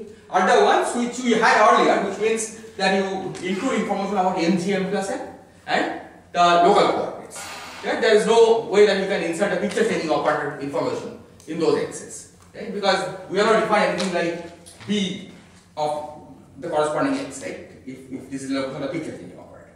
Okay. Are the ones which we had earlier, which means that you include information about MGM plus n and the local coordinates. Right? There is no way that you can insert a picture changing operator information in those x's. Right? Because we have not defined anything like b of the corresponding x, right? If, if this is the the picture changing operator.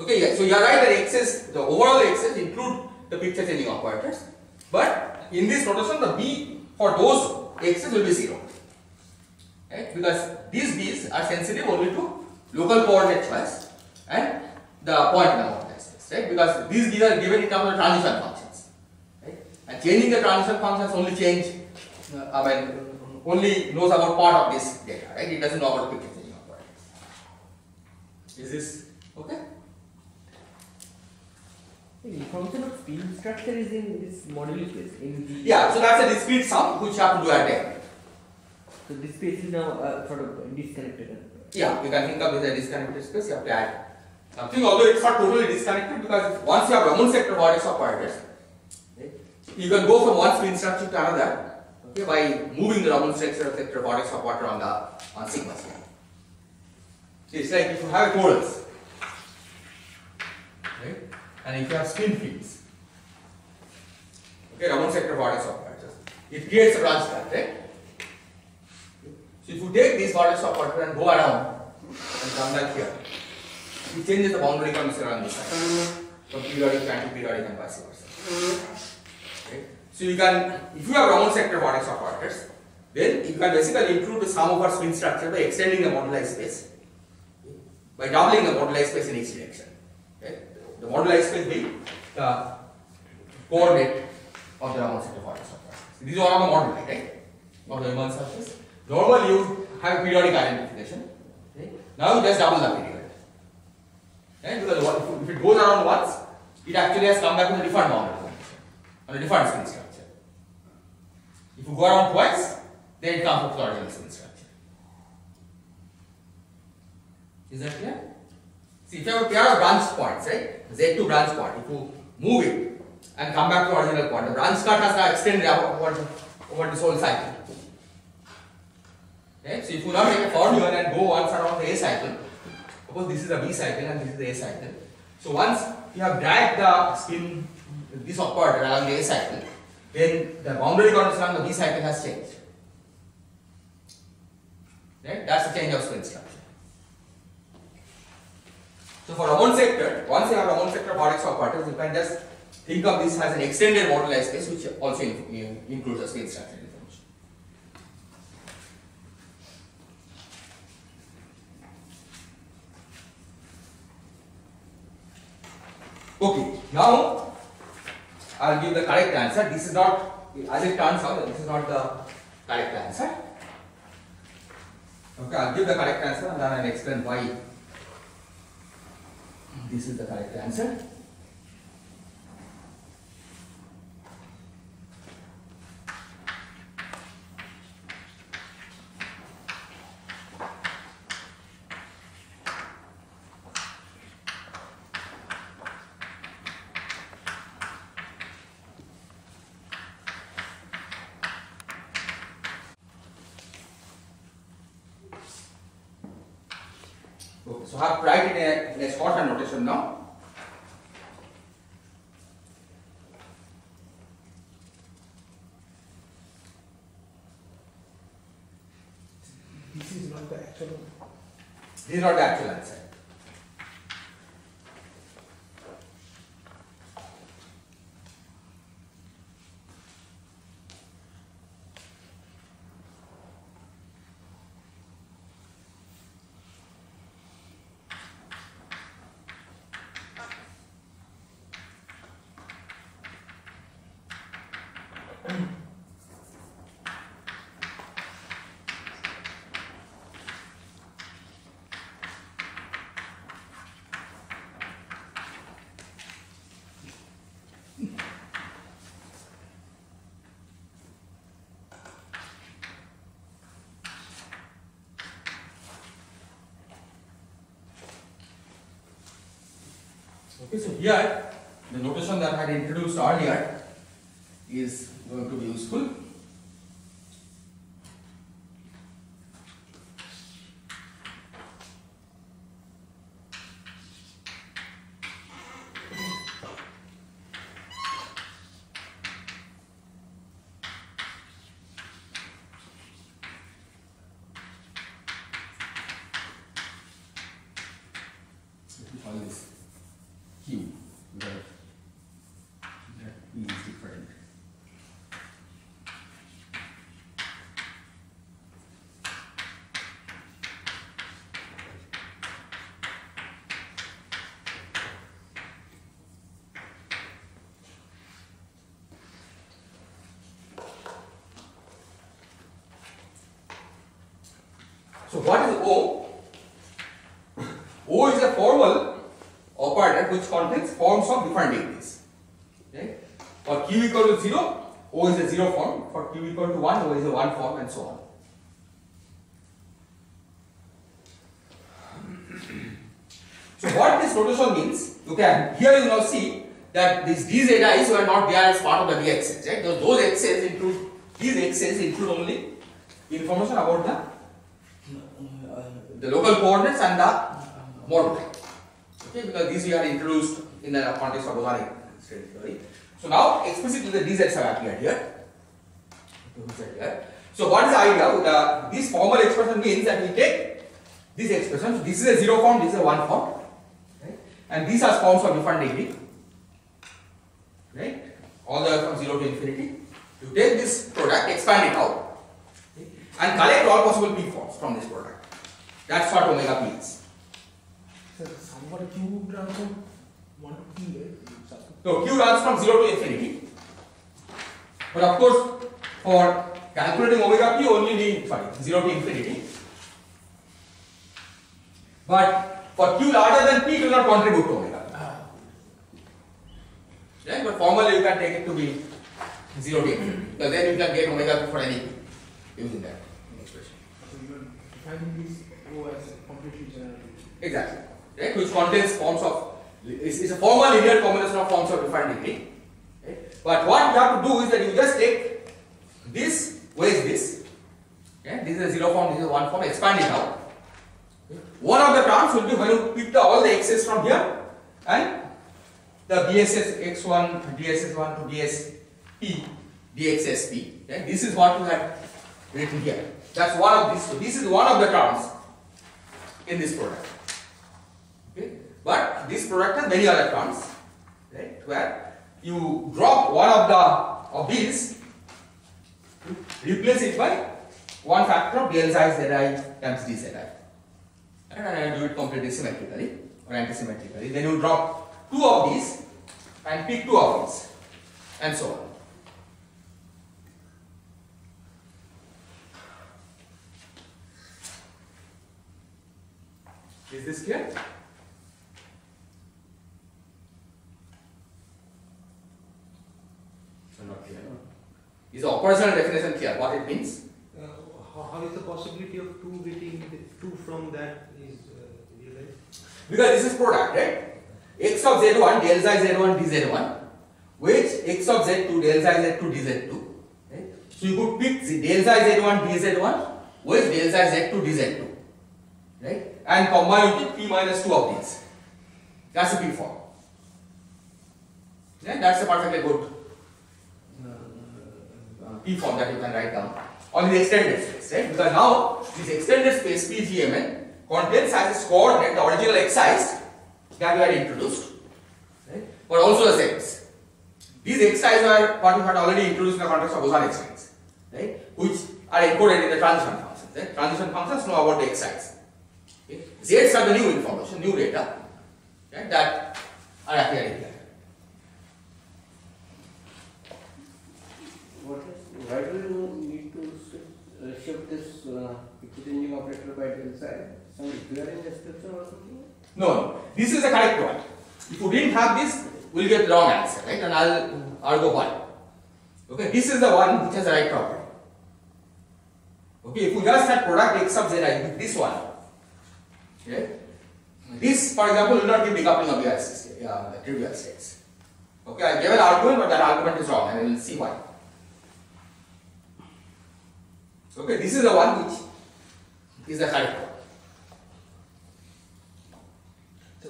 Okay, yeah, so you are right that x's, the overall x's include the picture changing operators, but in this notation the b for those x's will be 0. Right? Because these b's are sensitive only to local coordinate choice and the point in the moduli space, right? Because these b's are given in terms of transition functions, right? And changing the transition functions only change, uh, I mean, only knows about part of this data, right? It doesn't know about the changing operator. Is this okay? The information of field structure is in this moduli space in the Yeah, so that's a discrete sum which you have to do at the end. So this space is now uh, sort of disconnected. Yeah, you can think of it as a disconnected space, you have to add something, although it's not totally disconnected because once you have Ramond sector vertex operators, okay, you can go from one spin structure to another okay, by moving the Raman sector sector vertex operator on the on sigma spin. It's like if you have a torus, and if you have spin fields, okay, Ramond sector vertex operators, it creates a branch path, right? So if you take this vertex operator and go around and come back here, it changes the boundary condition around this side from periodic and vice versa. Okay? So you can, if you have Ramond sector vertex operators, then you can basically improve the sum of our spin structure by extending the moduli space, by doubling the moduli space in each direction. The moduli space being the coordinate of the Ramond vertex operators. These are all the moduli, right? Of the Riemann surface. Normally you have periodic identification. Okay? Now you just double the period. Because if it goes around once, it actually has come back with a different condition, on a different spin structure. If you go around twice, then it comes with the original spin structure. Is that clear? See, if you have a pair of branch points, right? Z2 branch point, if you move it and come back to original point, the branch cut has extended over, over this whole cycle. Okay, so if you now take a one and go once around the A cycle, suppose this is the B cycle and this is the A cycle. So once you have dragged the spin, this operator along the A cycle, then the boundary condition on the B cycle has changed. Right? That's the change of spin structure. So for Ramond sector, once you have Ramond sector products or operators, you can just think of this as an extended moduli space which also in- includes a spin structure information. Okay, now I'll give the correct answer. This is not, as it turns out, this is not the correct answer. Okay, I'll give the correct answer and then I'll explain why this is the correct answer. So have write in a, in a shorthand now. This is not the actual This is not the actual answer. Okay, so here the notation that I had introduced earlier is going to be useful. product which contains forms of different degrees. Right? For q equal to 0, O is a 0 form. For q equal to 1, O is a 1 form and so what this notation means, you can here you now see that these d zetas were not there as part of the dx's, right? Those, x's include these x's include only information about the the local coordinates and the model. Okay, because these we are introduced in the context of bosonic string theory. So now explicitly the dz's have appeared here. So what is the idea? The, this formal expression means that we take this expression. So this is a zero form, this is a one form, right? And these are forms of different degree, right? All the way from zero to infinity. You take this product, expand it out, and collect all possible p forms from this product. That's what omega p is. Sir, somewhat Q runs from 1 to P, right? It's So q runs from 0 to infinity. But of course, for calculating omega p, only need sorry 0 to infinity. But for q larger than p, it will not contribute to omega. Right? But formally, you can take it to be 0 to infinity. Because then you can get omega p for any p using that expression. So you are defining this O as completely general. Exactly. Right? Which contains forms of, it's, it's a formal linear combination of forms of different degree. Right? But what you have to do is that you just take this, where is this? Okay? This is a zero form, this is a one form, expand it out. One of the terms will be when you pick the, all the x's from here and the BSS x1, DSS1 to DSP, DXSP. Okay? This is what you have written here. That's one of these. So this is one of the terms in this product. Okay? But this product has many other terms, right? Where you drop one of the of these, replace it by one factor of del psi zi times d zi. And I do it completely symmetrically or anti-symmetrically. Then you drop two of these and pick two of these, and so on. Is this clear? So not clear. Is the operational definition clear? What it means? Uh, how, is the possibility of two getting two from that is uh, realized? Because this is product, right? x of z1 del psi z1 dz1, which x of z2 del psi z2 dz2. Right? So you could pick the del psi z1 dz1 with del psi z2 dz2, right? And combine it with p minus 2 of these. That's the p form. Yeah, that's a perfectly good p form that you can write down on the extended space, right? Because now this extended space PGMN contains as its coordinate the original excised that we had introduced, right? But also the sets. These excised are what we had already introduced in the context of boson excises, right? Which are encoded in the transition functions. Right? Transition functions know about the excises. Okay? Z's are the new information, new data right, that are appearing here. What is, why do you need to shift, uh, shift this uh, changing operator by del psi? Some equivalent description or something? No. This is the correct one. If you didn't have this, we'll get the wrong answer, right? And I'll, I'll go one. Okay, this is the one which has the right property. Okay, if you just had product x sub zi with this one, okay, this, for example, will not give decoupling of the axis, uh, trivial states. Okay, I gave an argument, but that argument is wrong, and we will see why. Okay, this is the one which is the correct one. So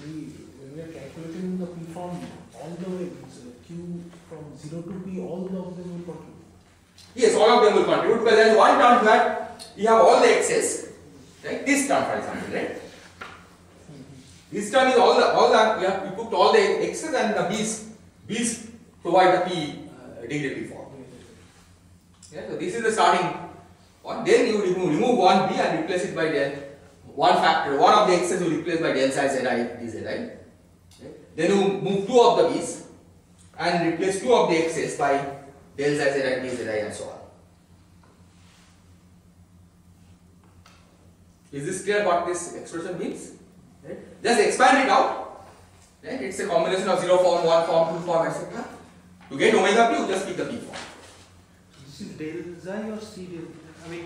we, when we are calculating the P form all the way, uh, Q from 0 to P, all of them will contribute. Yes, all of them will contribute because there is one term where you have all the x's, right? This term, for example, right? This term is all the all the we have we put all the x's and the b's b's provide the p uh, degree p form. Yeah, so this is the starting Then you remove remove one b and replace it by del one factor. One of the x's you replace by del psi zi dz, right? Okay. Then you move two of the b's and replace two of the x's by del psi zi dz and so on. Is this clear what this expression means? Just expand it out? It's a combination of 0 form, 1 form, 2 form, etc. To get omega p, you just pick the p form. This is del xi or c del. I mean,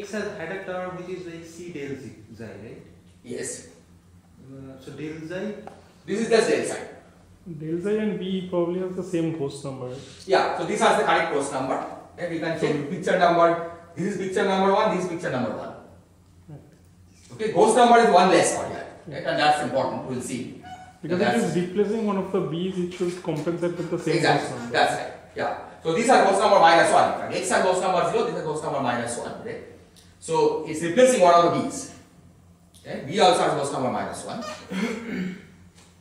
x has had a term which is like c del xi, xi right? Yes. Uh, so del xi. This is just del psi. Del xi and B probably have the same ghost number. Yeah, so this has the correct ghost number. Then we can check picture number. This is picture number 1, this is picture number 1. Okay, ghost number is one less for here. Right? And that's important, we'll see. Because That's- it is replacing one of the B's, it should compensate with the same ghost Exactly, number. that's right. Yeah. So these are ghost number minus 1. X are ghost number 0, this is ghost number minus 1. Right? So it's replacing one of the B's. Okay? B also has ghost number minus 1.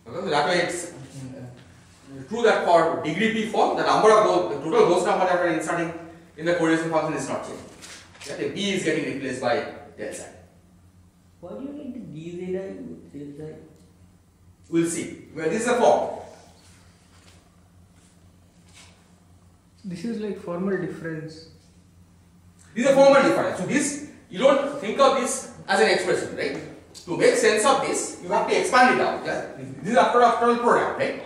Okay, so that way it's uh, true that for degree P form, the number of those, the total ghost number that we are inserting in the correlation function is not changing. Okay? The B is getting replaced by del psi. Why do you need the dzi with del We'll see. Well, this is a form. This is like formal difference. This is a formal difference. So this, you don't think of this as an expression, right? To make sense of this, you have to expand it out. Just, this is after after all product, right?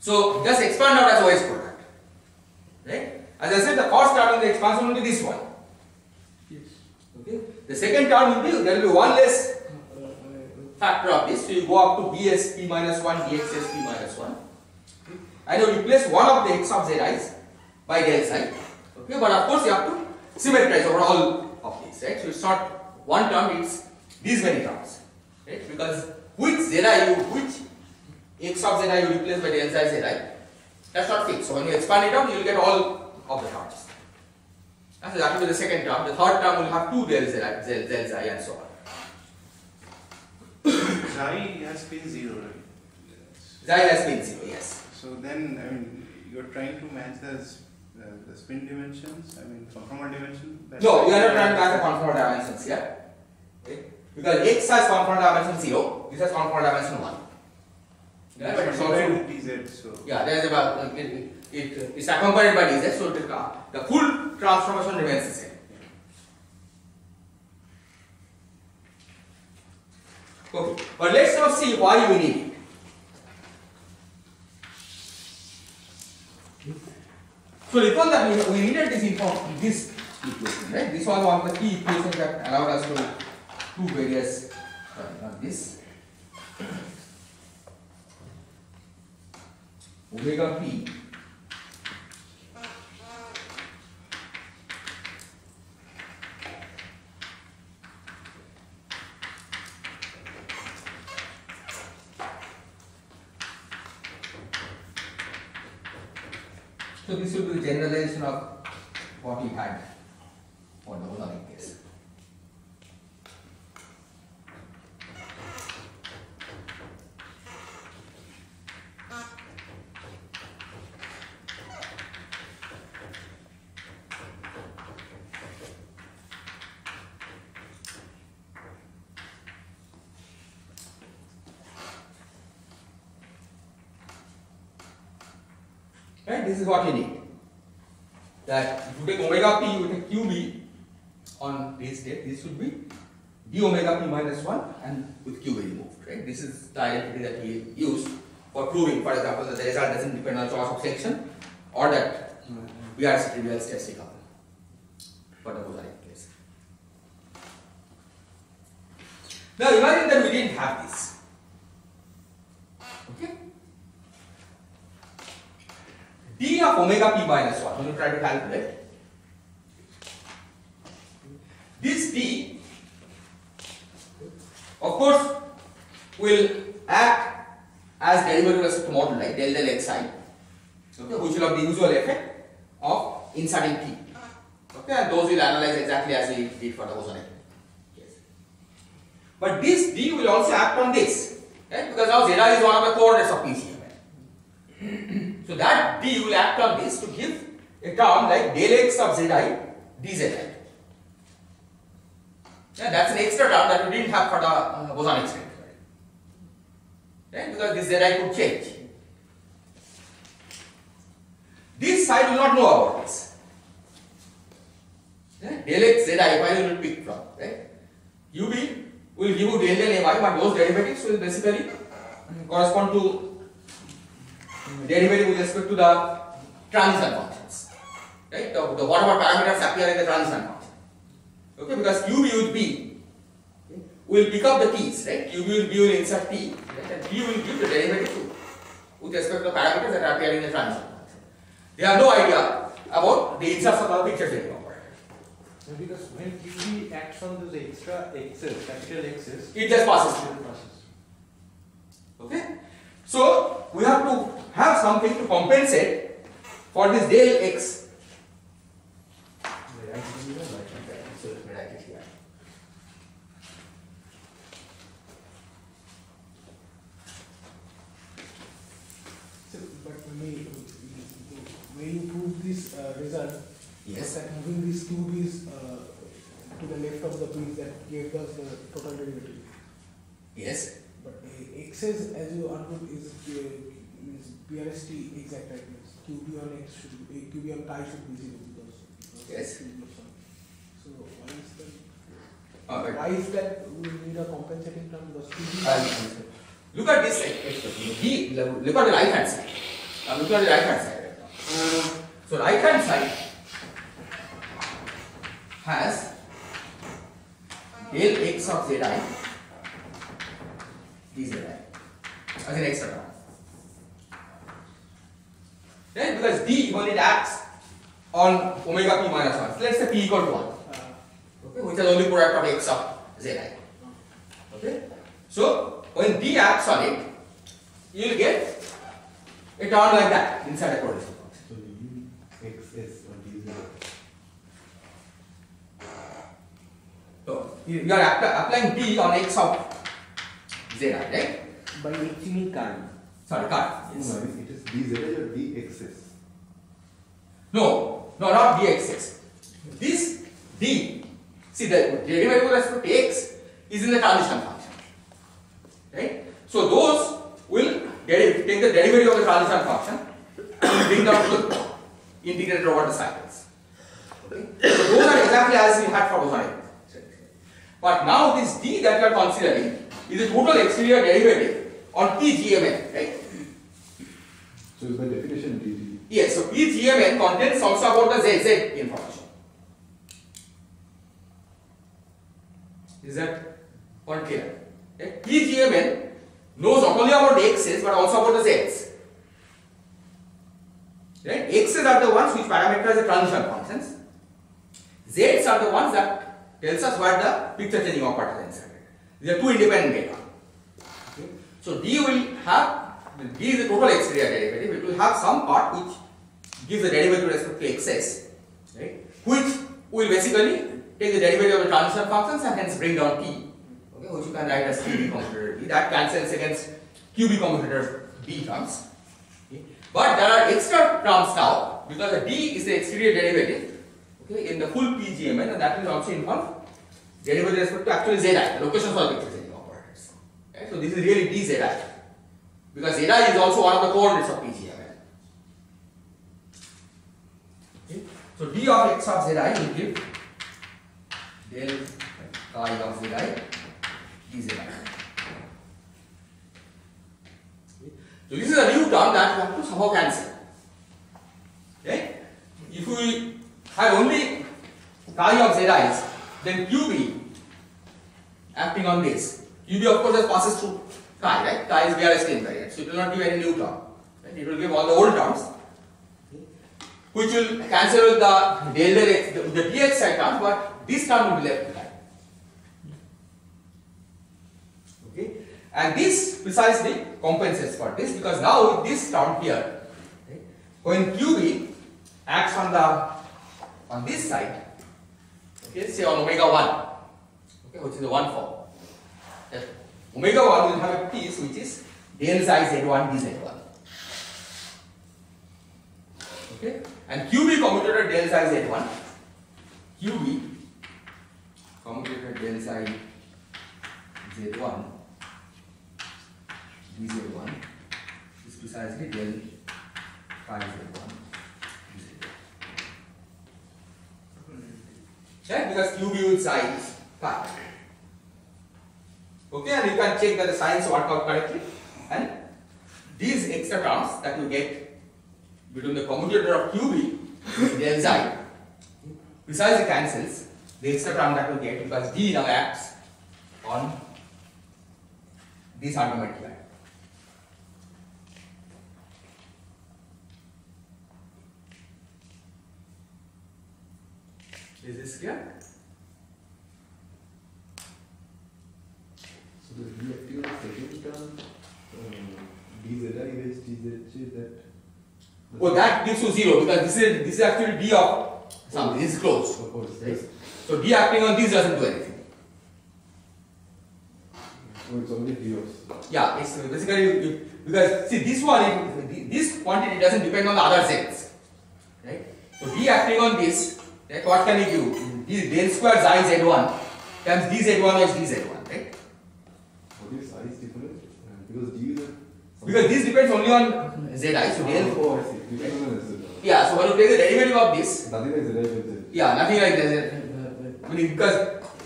So just expand out as OS product. Right? As I said, the first term in the expansion will be this one. Yes. Okay? The second term will be, there will be one less factor of this. So you go up to bsp minus 1, dxs p minus 1. And you replace one of the x of zi's by del psi. Okay, but of course you have to symmetrize over all of these, right? So it's not one term, it's these many terms. Right? Because which zi you, which x of zi you replace by del psi zi, that's not fixed. So when you expand it out, you will get all of the terms. And so that will be the second term. The third term will have two del zi, del, del psi and so on. Xi has been zero, right? Xi has been zero, yes. So then, I mean, you're trying to match the, uh, the spin dimensions, I mean, conformal dimension? No, you are not trying to match the conformal dimensions yeah? Okay? Because x has conformal dimension 0, this has conformal dimension 1. Yeah, but it's also, dz, so. yeah, there is about, uh, it, it, it's accompanied by dz, so it, uh, the full transformation remains the same. Okay, but let's now see why we need it. So recall that we, we needed this inform this equation, right? This was one of the key equations that allowed us to do various uh, sorry, not this. Omega p So this will be the generalization of what we had for the Bosonic case. Right? This is what you need. That if you take omega p, you take qb on this state, this should be d omega p minus 1 and with qb removed. Right? This is the identity that we use for proving, for example, that the result doesn't depend on choice of section or that we are trivial statistical for the Bosonic case. Now imagine that we didn't have this. Okay? d of omega p minus 1 when you try to calculate this d of course will act as derivative model like del del xi okay which will have the usual effect of inserting p okay and those will analyze exactly as we did for the Bosonic case but this d will also act on this right? Because now zeta is one of the coordinates of PGMN so that d will act on this to give a term like del x of zi dzi. Yeah, that's an extra term that we didn't have for the uh, Bosonic state. Right? Because this zi could change. This side will not know about this. Yeah? Del x zi, where you will pick from, eh? right? ub will give you del del ay, but those derivatives will basically correspond to mm, derivative with respect to the transition functions. Right? The, the whatever parameters appear in the transition function. Okay, because QB with B will pick up the T's, right? QB will be will insert T, right? And B will give the derivative too, with respect to the parameters that appear in the transition function. They have no idea about the insertion of the picture operator. No, Because when QB acts on those extra x's, capital x's, It just passes through. process. Okay? So we have to have something to compensate for this del x. So let me write it here. So, we, when you prove this uh, result, Yes. that moving these two b's uh, to the left of the b's that gave us the total derivative. Yes. But uh, x's as you argued is uh, means BRST exact right means QB on x should be QB on pi should be zero because, Yes. QB of some. So why is that? Why is that we need a compensating term because QB? Look at this expression. D, look at the right hand side. I'm looking at the right hand side now. So right hand side has del x of zi dzi as an extra term. Right? Because d when it acts on omega p minus 1, So let's say p equal to 1, Uh, okay, which is only product of x of zi. Okay? So when d acts on it, you will get a all like that inside a coordinate function. So you XS or D0. So you you are apply, applying d on x of zi, right? By x you mean current. Sorry, cut. No, no, it is DZ or DXS. No, no, not dxx. This d, see the derivative with respect to x is in the transition function. Right? So those will deriv- take the derivative of the transition function and bring down to the integrated over the cycles. Okay? So those are exactly as we had for boson But now this d that we are considering is the total exterior derivative on PGMN, right? So it's by definition DG. Yes, so PGMN contains also about the ZZ information. Is that point clear? Okay. PGMN knows not only about the X's but also about the Z's. Right? X's are the ones which parameterize the transition functions. Z's are the ones that tells us where the picture changing operator is inserted. These are two independent data. Okay. So D will have D is the total exterior derivative. It will have some part which gives the derivative with respect to xs, right? Which will basically take the derivative of the transition functions and hence bring down t, okay? Which you can write as qb commutator. That cancels against qb commutator d terms. Okay? But there are extra terms now because the d is the exterior derivative, okay, in the full PGMN and that will also involve derivative with respect to actually zi, the location for the picture operators. Right? So this is really dzi because zeta is also one of the coordinates of PGMN. Okay. So d of x of zi will give del chi of zi So this is a new term that we have to somehow cancel. Okay? If we have only chi of zi's, then qb acting on this. qb of course just passes through chi, right? Chi is BRST invariant, so it will not give any new term. Right? It will give all the old terms, which will cancel with the del del x, the, the dx term, but this term will be left behind. Okay, and this precisely compensates for this because now this term here, right, when qb acts on the on this side, okay, say on omega one, okay, which is the one form. Yes. Omega 1 will have a piece which is del psi z1 dz1. Okay? And QB commutator del psi z1, QB commutator del psi z1 dz1 is precisely del phi z1 dz1. Right? Because with psi is pi. Okay, and you can check that the signs work out correctly and these extra terms that you get between the commutator of QB and del xi precisely cancels the extra term that you get because D now acts on this argument here. Is this clear? So the reactive second term, uh, dz erase dz that. Oh, that gives you zero because this is this is actually D of something. This is closed. Of course, Right? So D acting on this doesn't do anything. So it's only d of. Yeah, it's basically you- because see this one this quantity doesn't depend on the other sets, right? So D acting on this, right? What can it do? D del square xi z1 times d z1 is d z1, right? What is size different? Uh, because d is. Because this depends only on zi. So del Oh, I see. Depends on the z. yeah. So when you take the derivative of this, Nothing like z with z. yeah, nothing like this. I mean, because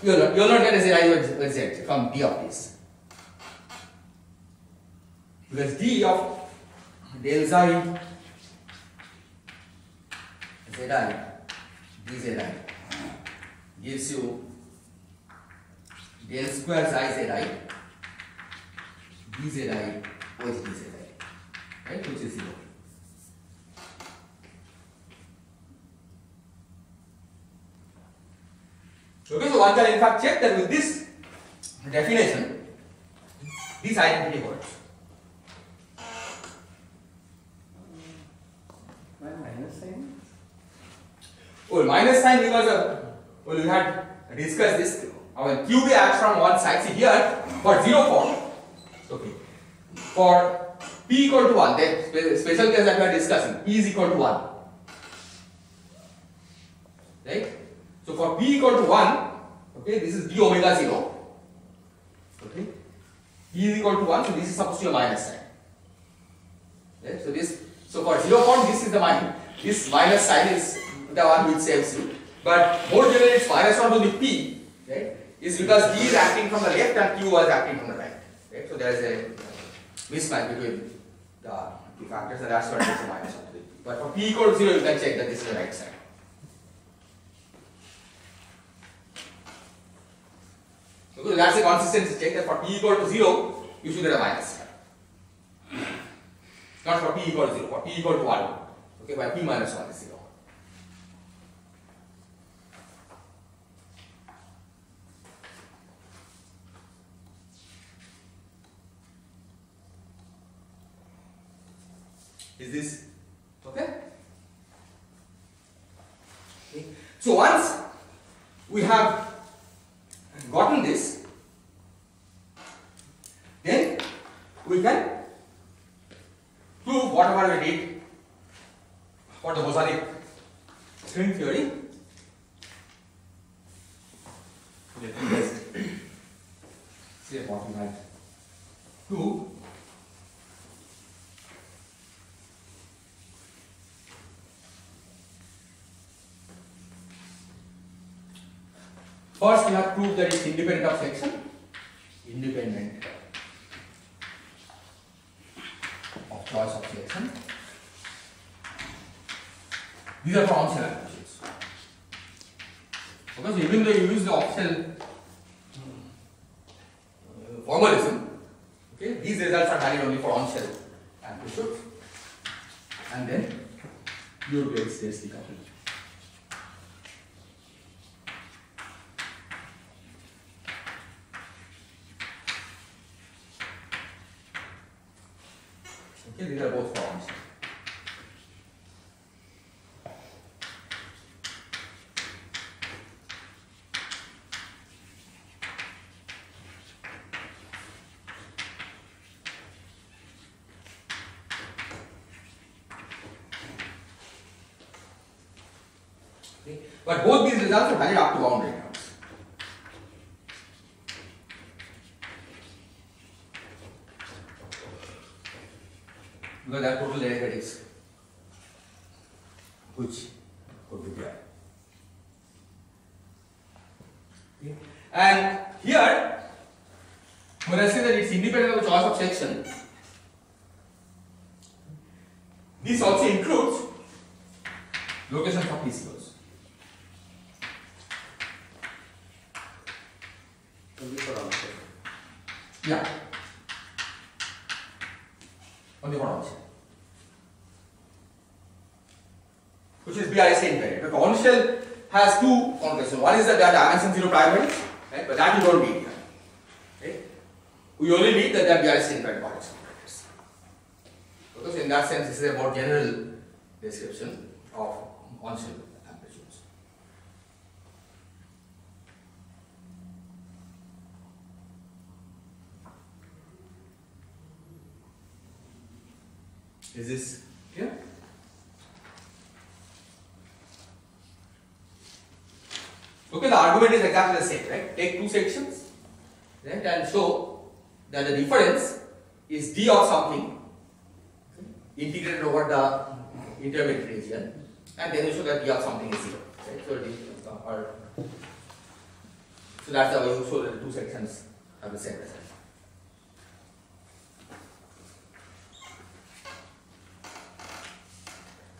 you'll not, you'll not get a zi with z from d of this. Because d of del xi zi dzi gives you del square xi zi dzi with dzi, right? Which is zero. Okay, so one can in fact check that with this definition, this identity holds. Minus sign? Oh, minus sign because of, oh, well, we had discussed this. Our QB acts from one side. See here, for zero form, okay, for P equal to 1, that special case that we are discussing, P is equal to 1. Right? So for P equal to 1, okay, this is d omega 0. Okay? P is equal to 1, so this is supposed to be a minus sign. Right? So this, so for 0 form, this is the minus. This minus sign is the one which saves you. But more generally, it's minus 1 to the P, right? Is because D is acting from the left and Q was acting from the right. Right? So there is a mismatch between the two factors, and that's makes a minus 1 to the P. But for P equal to 0, you can check that this is the right side. Because that's a consistency check that for P equal to 0, you should get a minus sign. Not for P equal to 0, for P equal to 1. Okay, where P minus 1 is 0. Is this okay? okay? So once we have gotten this, then we can prove whatever we did for the Bosonic string theory. Let me just see what we had two. First, we have proved that it's independent of section. Independent of choice of selection. These are for on-shell applications. Okay, so even though you use the off-shell uh, formalism, okay, these results are valid only for on-shell amplitude. And then you get states decoupling. Okay, these are both forms. Okay, But both these results are valid up to boundary terms. because there are total derivatives which could be there. Okay. And here, when I say that it's independent of the choice of section, this also includes location of PCOs. Only for answer. Yeah. Only one option. Which is BRST invariant. The on shell has two conditions. One is are dimension zero primaries, right? But that you don't need here. Right? We only need are BRST invariant operators. Because in that sense, this is a more general description of on shell amplitudes. Is this clear? Okay, the argument is exactly the same, right? Take two sections, right, and show that the difference is d of something integrated over the intermediate region, and then you show that d of something is zero, right? So, uh, or, so that's the way you show that the two sections have the same result.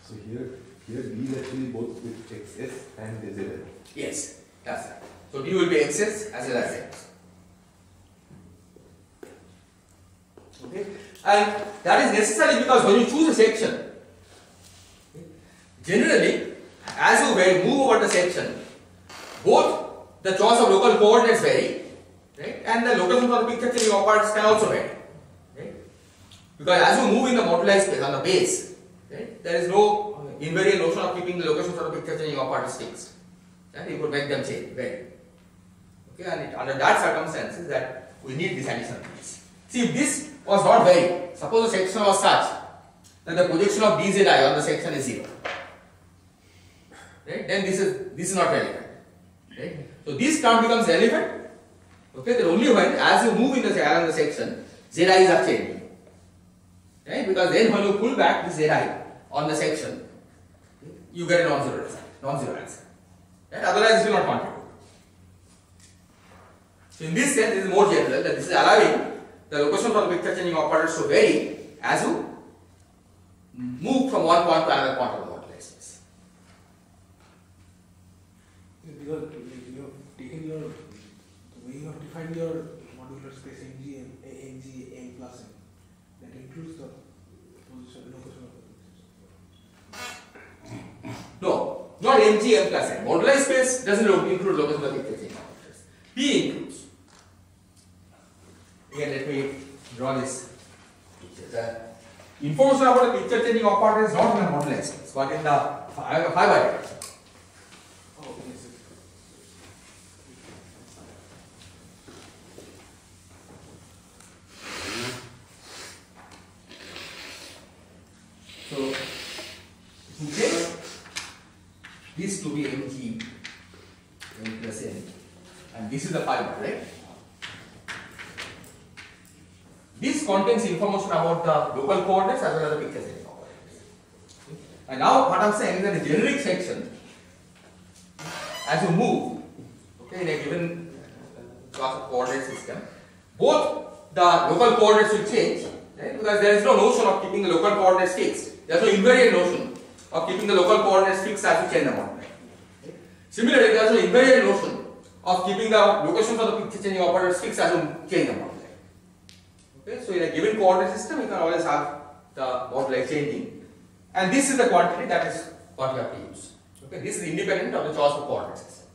So here, here B is actually both with XS and ZL. Yes, that's right. So D will be XS as well as X. Okay, and that is necessary because when you choose a section, generally, as you move over the section, both the choice of local coordinates vary, right, and the location for the picture operators can also vary, right? Because as you move in the moduli space on the base, right, there is no uh, invariant notion of keeping the location for the picture changing operators fixed. Right? You could make them change. Okay, and it, under that circumstances that we need this additional piece. See, if this was not vary, suppose the section was such that the projection of dzi on the section is zero. Right? Then this is this is not relevant. Right? So this term becomes relevant. Okay, then only when as you move in the along the section, zi's are changing. Right? Because then when you pull back the zi on the section, you get a non-zero result, non-zero answer. Right? Otherwise, it will not contribute. So in this sense, this is more general that this is allowing the location the picture changing operators to vary as you move from one point to another point of the moduli space. Because you have taken your, way you have defined your modular space ng m, a- ng m plus m, that includes the position, location of the picture. No, not MG M plus N. Moduli space doesn't include the picture changing operators. P includes. Here let me draw this picture. Information about the picture changing operator is not in the moduli space, but in the fi- fiber direction. Oh, yes, yes. So, if you take this to be mg m plus n, and this is the fiber, right? This contains information about the local coordinates as well as the picture setting coordinates. And now what I'm saying is that the generic section, as you move, okay, in a given uh, class of coordinate system, both the local coordinates will change, right? Because there is no notion of keeping the local coordinates fixed. There is no invariant notion of keeping the local coordinates fixed as you change them on. Similarly, there is no invariant notion of keeping the location for the picture changing operators fixed as you change them on. Okay, so in a given coordinate system, you can always have the moduli changing, and this is the quantity that is what you have to use. Okay, this is independent of the choice of coordinate system.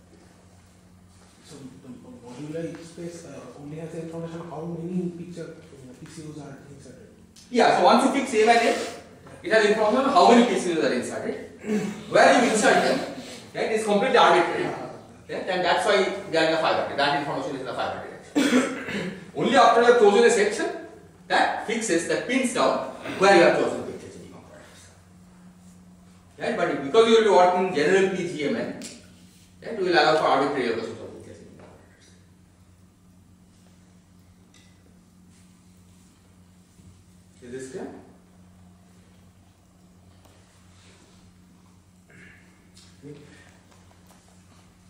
So the modular space uh, only has the information how many picture uh, PCOs are inserted. Yeah, so once you fix A and A, it has information on how many pieces are inserted, where you insert them, right, is completely arbitrary, right, and that's why they are in the fiber, that information is in the fiber direction. Only after you have chosen a section, that fixes, that pins down where you have chosen changing operators. Right, but because you will be working general PGMN, right, will allow for arbitrary locations of changing operators. Is this clear?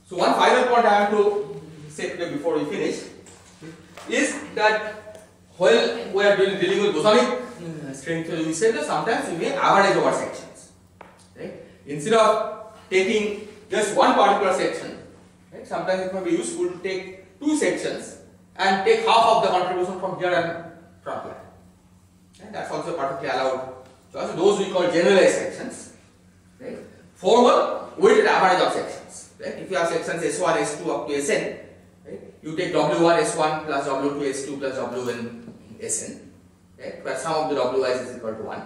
So one final point I have to say today before we finish is that while we are dealing dealing with bosonic string theory, we said that sometimes we may average over sections. Right? Instead of taking just one particular section, right? Sometimes it may be useful to take two sections and take half of the contribution from here and from here. And that's also perfectly allowed. So those we call generalized sections. Right? Formal weighted average of sections. Right? If you have sections S1, S2 up to Sn, right? you take W1 S1 plus W2 S2 plus Wn Sn, right? where sum of the Wi is equal to 1.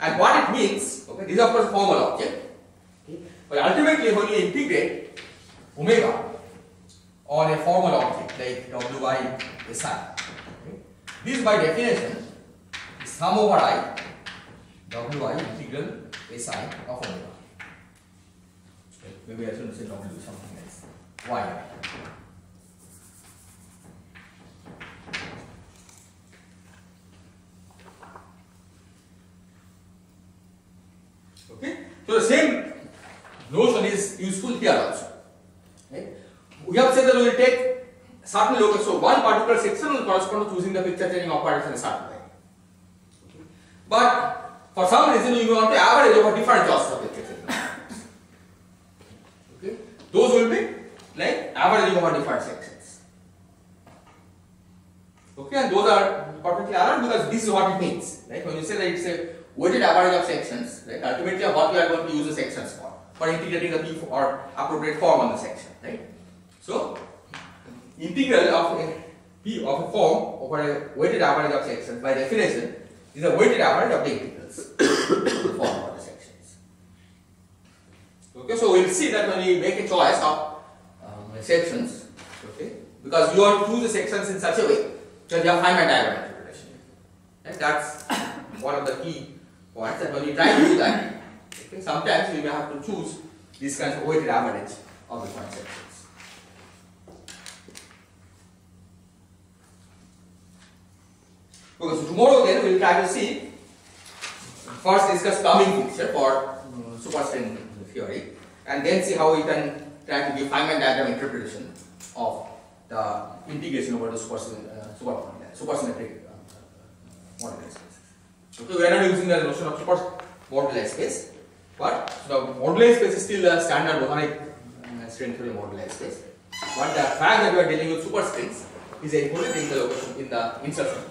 And what it means, okay, this is of course formal object. Okay? But ultimately when you integrate omega on a formal object like Wi Si, okay? this by definition is sum over i Wi integral Si of omega. Maybe I shouldn't say W something else. Y. Okay, so the same notion is useful here also. Right? We have said that we will take certain locus, so one particular section will correspond to choosing the picture changing operator in a certain way. But for some reason we want to average over different choices of picture changing. Okay, those will be like averaging over different sections. Okay, and those are perfectly allowed because this is what it means. Right? When you say that it's a weighted average of sections, right? Ultimately, what we are going to use the sections for, for integrating the P or appropriate form on the section, right? So, integral of a P of a form over a weighted average of sections by definition is a weighted average of the integrals the form of the sections. Okay, so we'll see that when we make a choice of um, sections, okay, because you want to choose the sections in such a way that you have Feynman diagram interpretation. And that's one of the key points and when you try to do that, okay, sometimes you may have to choose these kinds of weighted average of different sections. Okay, so tomorrow then we will try to see, first discuss coming picture for um, superstring theory and then see how we can try to give Feynman diagram interpretation of the integration over the uh, super, supersymmetric uh, uh, moduli spaces. Okay, we are not using the notion of super moduli space, but the moduli space is still a standard Bosonic uh, string theory moduli space. But the fact that we are dealing with super superstrings is a important in the location in the insertion